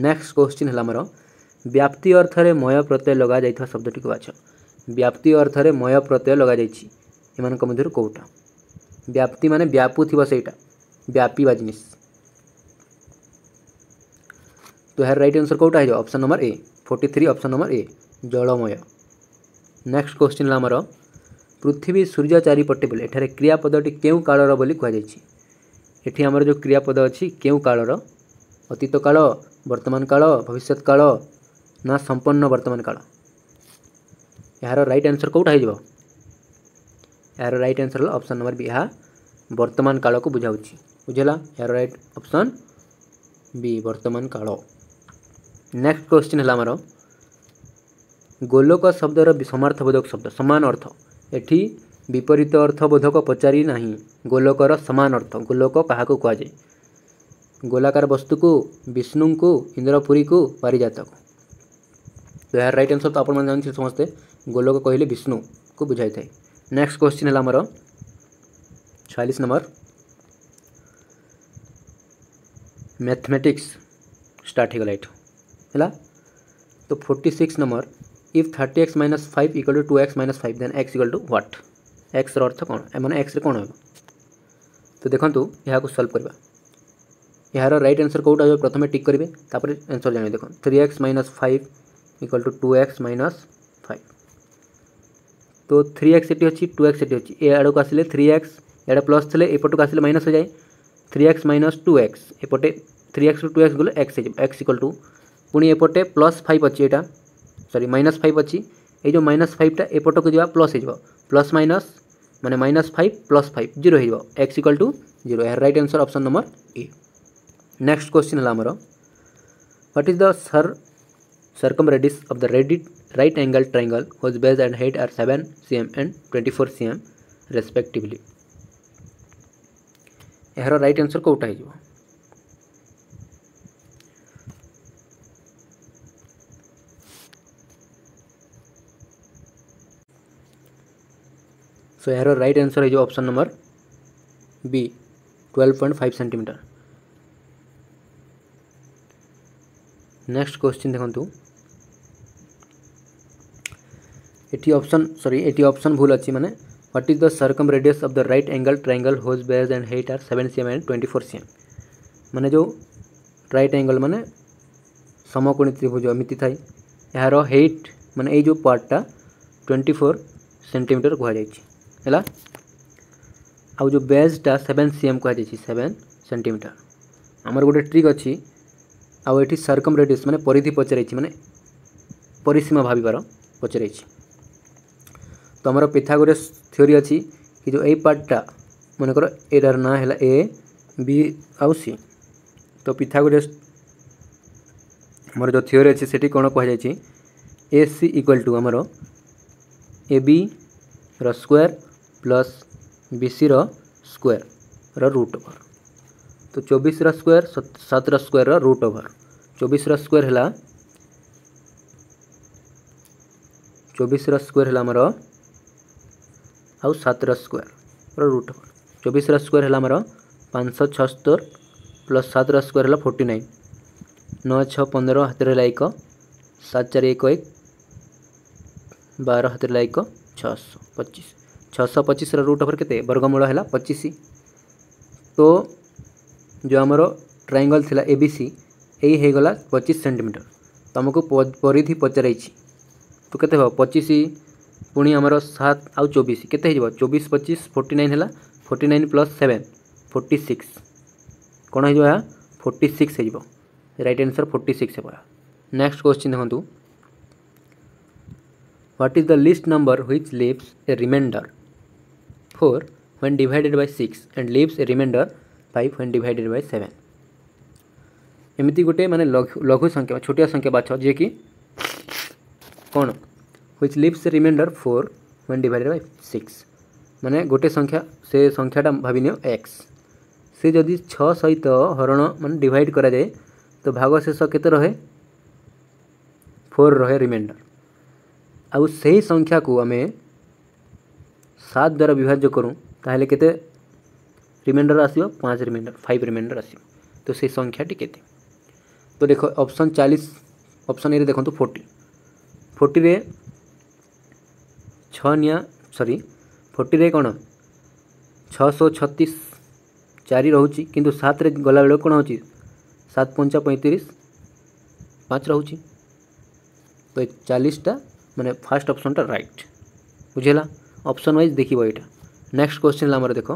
नेक्स्ट क्वेश्चन है ବ୍ୟାପ୍ତି ଅର୍ଥରେ ମୟ ପ୍ରତ୍ୟୟ ଲଗାଯାଇଥିବା ଶବ୍ଦଟିକୁ ବାଛ ବ୍ୟାପ୍ତି ଅର୍ଥରେ ମୟ ପ୍ରତ୍ୟୟ ଲଗାଯାଇଛି ଏମାନଙ୍କ ମଧ୍ୟରୁ କେଉଁଟା ବ୍ୟାପ୍ତି ମାନେ ବ୍ୟାପୁଥିବ ସେଇଟା ବ୍ୟାପିବା ଜିନିଷ ତ ଏହାର ରାଇଟ୍ ଆନ୍ସର୍ କେଉଁଟା ହେଇଯିବ option number A forty three option number A ଜଳମୟ next question ହେଲା ଆମର ପୃଥିବୀ ସୂର୍ଯ୍ୟ ଚାରିପଟେ ବୋଲି ଏଠାରେ କ୍ରିୟାପଦଟି କେଉଁ କାଳର ବୋଲି କୁହାଯାଇଛି ଏଠି ଆମର ଯେଉଁ କ୍ରିୟାପଦ ଅଛି କେଉଁ କାଳର ଅତୀତ କାଳ ବର୍ତ୍ତମାନ କାଳ ଭବିଷ୍ୟତ କାଳ ନା ସମ୍ପନ୍ନ ବର୍ତ୍ତମାନ କାଳ ଏହାର ରାଇଟ୍ ଆନ୍ସର୍ କେଉଁଟା ହୋଇଯିବ ଏହାର ରାଇଟ୍ ଆନ୍ସର୍ ହେଲା ଅପସନ୍ ନମ୍ବର ବି ଏହା ବର୍ତ୍ତମାନ କାଳକୁ ବୁଝାଉଛି ବୁଝିଲା ଏହାର ରାଇଟ୍ ଅପସନ୍ ବି ବର୍ତ୍ତମାନ କାଳ ନେକ୍ସଟ କ୍ୱେଶ୍ଚିନ୍ ହେଲା ଆମର ଗୋଲୋକ ଶବ୍ଦର ସମାର୍ଥବୋଧକ ଶବ୍ଦ ସମାନ ଅର୍ଥ ଏଠି ବିପରୀତ ଅର୍ଥବୋଧକ ପଚାରି ନାହିଁ ଗୋଲୋକର ସମାନ ଅର୍ଥ ଗୋଲୋକ କାହାକୁ କୁହାଯାଏ ଗୋଲାକାର ବସ୍ତୁକୁ ବିଷ୍ଣୁଙ୍କୁ ଇନ୍ଦ୍ରପୁରୀକୁ ପାରିଜାତକୁ तो यार रईट आन्सर तो आप जानते समस्ते गोलोक कहले विष्णु को बुझाई थाए नेक्स्ट क्वेश्चन है आमर नंबर मैथमेटिक्स स्टार्ट तो होगा यू है तो forty six number if thirty x minus five equal to two x minus five then x equal to what x रर्थ कौन मैंने एक्स कौन हो तो देखो यहाँ सल्व करवा यार रईट आन्सर कौटा प्रथम टिक करेंगे आन्सर जान देख three X minus five equal to two X minus five तो थ्री एक्स ये अच्छी टू एक्स ये अच्छी ए आड़क आसिले थ्री एक्स इड़ा प्लस थे एपटक आसिले माइनस हो जाए three x minus two x एपटे three x two x गले एक्स एक्स इक्वल टू पुणी एपटे प्लस फाइव अच्छी यहाँ सरी माइनस फाइव अच्छी ये जो माइनस फाइवटा एपटक जावा प्लस हो प्लस माइनस मैंने minus five plus five zero x equal to zero यार right answer option number A next question है what is the sir circumradius of the right angle triangle whose base and height are 7 cm and 24 cm respectively ଏହାର right answer କେଉଁଟା ହେଇଯିବ so यार right answer हो option number B twelve point five centimetre next question देखूँ এটি option sorry এটি option ভুল আছে মানে what is the circumradius of the right angle triangle whose base and height are seven cm and twenty four cm মানে যে right angle মানে সমকোণী ত্রিভুজ এমিতি থাকে এর হাইট মানে এই যে পার্টটা ट्वेंटी फोर सेंटीमीटर কুহযাইছে ହେଲା ଆଉ ଯେଉଁ ବେଜ୍ଟା ସେଭେନ୍ ସି ଏମ୍ କୁହାଯାଇଛି ସେଭେନ୍ ସେଣ୍ଟିମିଟର ଆମର ଗୋଟେ ଟ୍ରିକ୍ ଅଛି ଆଉ ଏଠି ସର୍କମ୍ ରେଡ଼ିୟସ୍ ମାନେ ପରିଧି ପଚାରିଛି ମାନେ ପରିସୀମା ଭାବିବାର ପଚାରିଛି তো আমার পিথাগোরিয়াস থিওরি ଅଛି କି ଯେଉଁ ଏଇ ପାର୍ଟଟା ମନେକର ଏଇଟାର ନାଁ ହେଲା ଏ ବି ଆଉ ସି ତ ପିଥାଗୋରିଆସ୍ ଆମର ଯେଉଁ ଥିଓରି ଅଛି ସେଠି କ'ଣ କୁହାଯାଇଛି ଏ ସି ଇକ୍ୱାଲ୍ ଟୁ ଆମର ଏ ବିର ସ୍କୋୟାର୍ ପ୍ଲସ୍ ବି ସିର ସ୍କୋୟାର୍ର ରୁଟ୍ ଓଭର୍ ତ ଚବିଶର ସ୍କୋୟାର୍ ସାତର ସ୍କୋୟାର୍ର ରୁଟ୍ ଓଭର୍ ଚବିଶର ସ୍କୋୟାର୍ ହେଲା ଚବିଶର ସ୍କୋୟାର୍ ହେଲା ଆମର आउ सतर स्क्वायर रुट चौबीस स्क्वायर है पाँच छस्तर प्लस सतर स्क्वायर है फोर्टी नाइन नौ छः पंदर हाथ रहा एक सात चार एक एक बार हाथ रहा एक छः पचीस छःश पचीस रुट अफर के वर्गमूल है पचीस तो जो आम ट्राइंगल थी ए बी सी यही गला पचीस सेमिटर तुमको परिधि पचार तो कैसे हाँ पचीस पुणी आमर सात आउ चौबीस के चौबीस पचीस फोर्टी नाइन है forty nine plus seven forty six कौन हो फोर्टी सिक्स हो रईट आंसर फोर्टी सिक्स है नेक्स्ट क्वेश्चन देखो what is the least number which leaves a remainder four when divided by six and leaves a remainder five when divided by seven एमती गोटे मानने लघु संख्या छोटिया संख्या बाछ जी कि कौन which leaves remainder four when divide by six मैंने गोटे संख्या से संख्या भावि एक्स से जदि छ सहित हरण मान डिड कराए तो भाग शेष के रहे फोर रहे रिमाइंडर आउ से संख्या को आम सात द्वारा विभाज्य करूँ ताल के रिमाइंडर पाँच रिमाइंडर फाइव रिमाइंडर आस तो से संख्याटी के तो देख ऑप्शन चालीस ऑप्शन ए देखो फोर्टी फोर्टी ଛଅ ନିଆଁ ସରି ଫୋର୍ଟିରେ କ'ଣ ଛଅଶହ ଛତିଶ ଚାରି ରହୁଛି କିନ୍ତୁ ସାତରେ ଗଲାବେଳକୁ କ'ଣ ହେଉଛି ସାତ ପଞ୍ଚା ପଇଁତିରିଶ ପାଞ୍ଚ ରହୁଛି ତ ଏ ଚାଳିଶଟା ମାନେ ଫାର୍ଷ୍ଟ ଅପସନ୍ଟା ରାଇଟ୍ ବୁଝିହେଲା ଅପସନ୍ ୱାଇଜ୍ ଦେଖିବ ଏଇଟା ନେକ୍ସଟ କ୍ୱେଶ୍ଚିନ୍ ହେଲା ଆମର ଦେଖ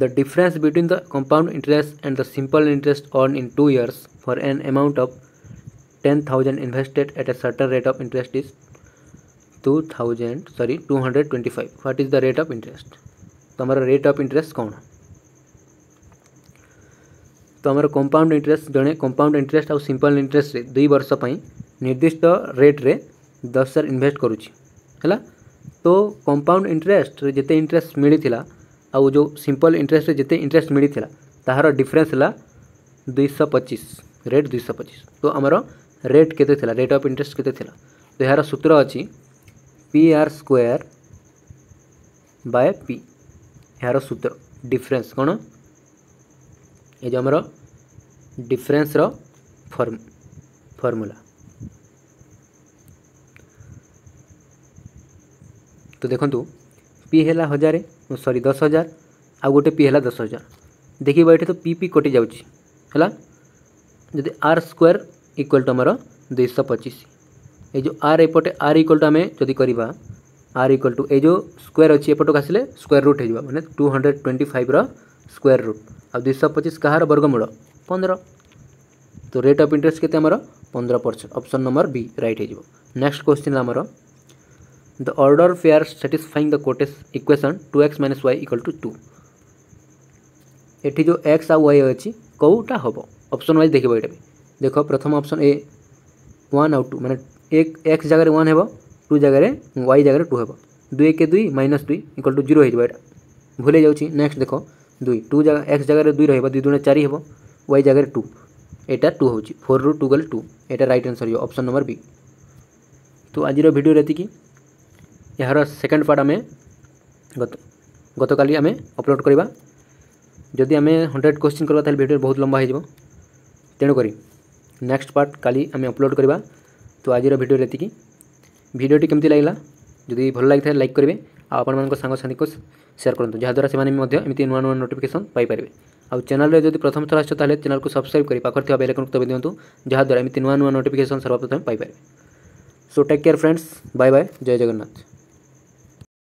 the difference between the compound interest and the simple interest earned in two years for an amount of ten thousand invested at a certain rate of interest is two thousand sorry two hundred twenty five what is the rate of interest तो हमारा rate of interest कौन तो आमर compound interest जड़े compound interest आ simple interest दुई वर्ष निर्दिष्ट रेट्रे दस हजार इनभेस्ट है तो कंपाउंड इंटरेस्ट जिते इंटरेस्ट मिलता आउ जो सिंपल इंटरेस्ट जिते इंटरेस्ट मिली तहार डिफरेन्स है दुईश पचीस रेट दुईश पचीस तो आमर रेट के रेट अफ इंटरेस्ट के तो यार सूत्र अच्छी P R square by P यार सूत्र डिफरेन्स कौन ये जो आमर डिफरेन्सर फर्म फर्मूला तो देखु पी है हजार सरी दस हजार आउ गोटे पी है दस हजार देखिए ये तो पी पी कटि जाऊँगी है जदि आर स्क्वयर इक्वाल टू आमर दुईश पचिश এই যে আর এপটে আর ইকুয়াল টু আমি যদি করা আর ইকুয়াল টু এই যে স্কোয়ার অছি এপটক আসলে স্কোয়ার রুট হয়ে মানে টু হন্ড্রেড টোয়েন্টি ফাইভর স্কোয়ার রুট ଆଉ ଦୁଇଶହ ପଚିଶ କାହାର ବର୍ଗମୂଳ ପନ୍ଦର ତ ରେଟ୍ ଅଫ୍ ଇଣ୍ଟରେଷ୍ଟ କେତେ ଆମର ପନ୍ଦର percent option number B right ହେଇଯିବ ନେକ୍ସଟ କ୍ୱେଶ୍ଚିନ୍ ଆମର the order pair satisfying the quotes equation two x minus y equal to two ଏଠି ଯେଉଁ ଏକ୍ସ ଆଉ ୱାଇ ଅଛି କେଉଁଟା ହେବ ଅପସନ୍ ୱାଇଜ୍ ଦେଖିବ ଏଇଟା ବି ଦେଖ ପ୍ରଥମ ଅପସନ୍ ଏ ୱାନ୍ ଆଉ ଟୁ ମାନେ एक एक्स जगह वन हे टू जगह वाई जगह टू हे दुई एक दुई माइनस दुई इक्वाल टू जीरो भूल जाऊँ नेक्स्ट देख दुई टू जगह एक्स जगार दुई रहा दुई दुणे चारि हे वाई जगह टू यहाँ टू हो फोर रु टू गले टू यहाँ रईट आंसर हो ऑप्शन नंबर बी तो आज भिडियो ये यार सेकेंड पार्ट आम गत काली आम अपलोड करवा जदि आम हंड्रेड क्वेश्चन करवा भिडियो बहुत लंबा हो तेणुक नेक्स्ट पार्ट काली आम अपलोड करवा তো আজিৰ ভিডিঅ' ৰেতিকি ভিডিঅ' টি কেনে লাগিলা যদি ভাল লাগি থাকে লাইক কৰিব আৰু আপোনাকো সাঙ সানিক শেয়ার কৰে যাৰ দ্বাৰা সেমানি মই মধ্য এমতি 111 notificaton পাই পৰিব আৰু চানেল ৰে যদি প্ৰথমবাৰৰ আচছ তলে চানেল ক সাবস্ক্রাইব কৰি পাৰক কৰতিয়া বেল আইকনটো বে দিওঁতু যাৰ দ্বাৰা এমতি 111 notification सर्वप्रथम পাই পৰিব so take care friends bye bye জয় জগন্নাথ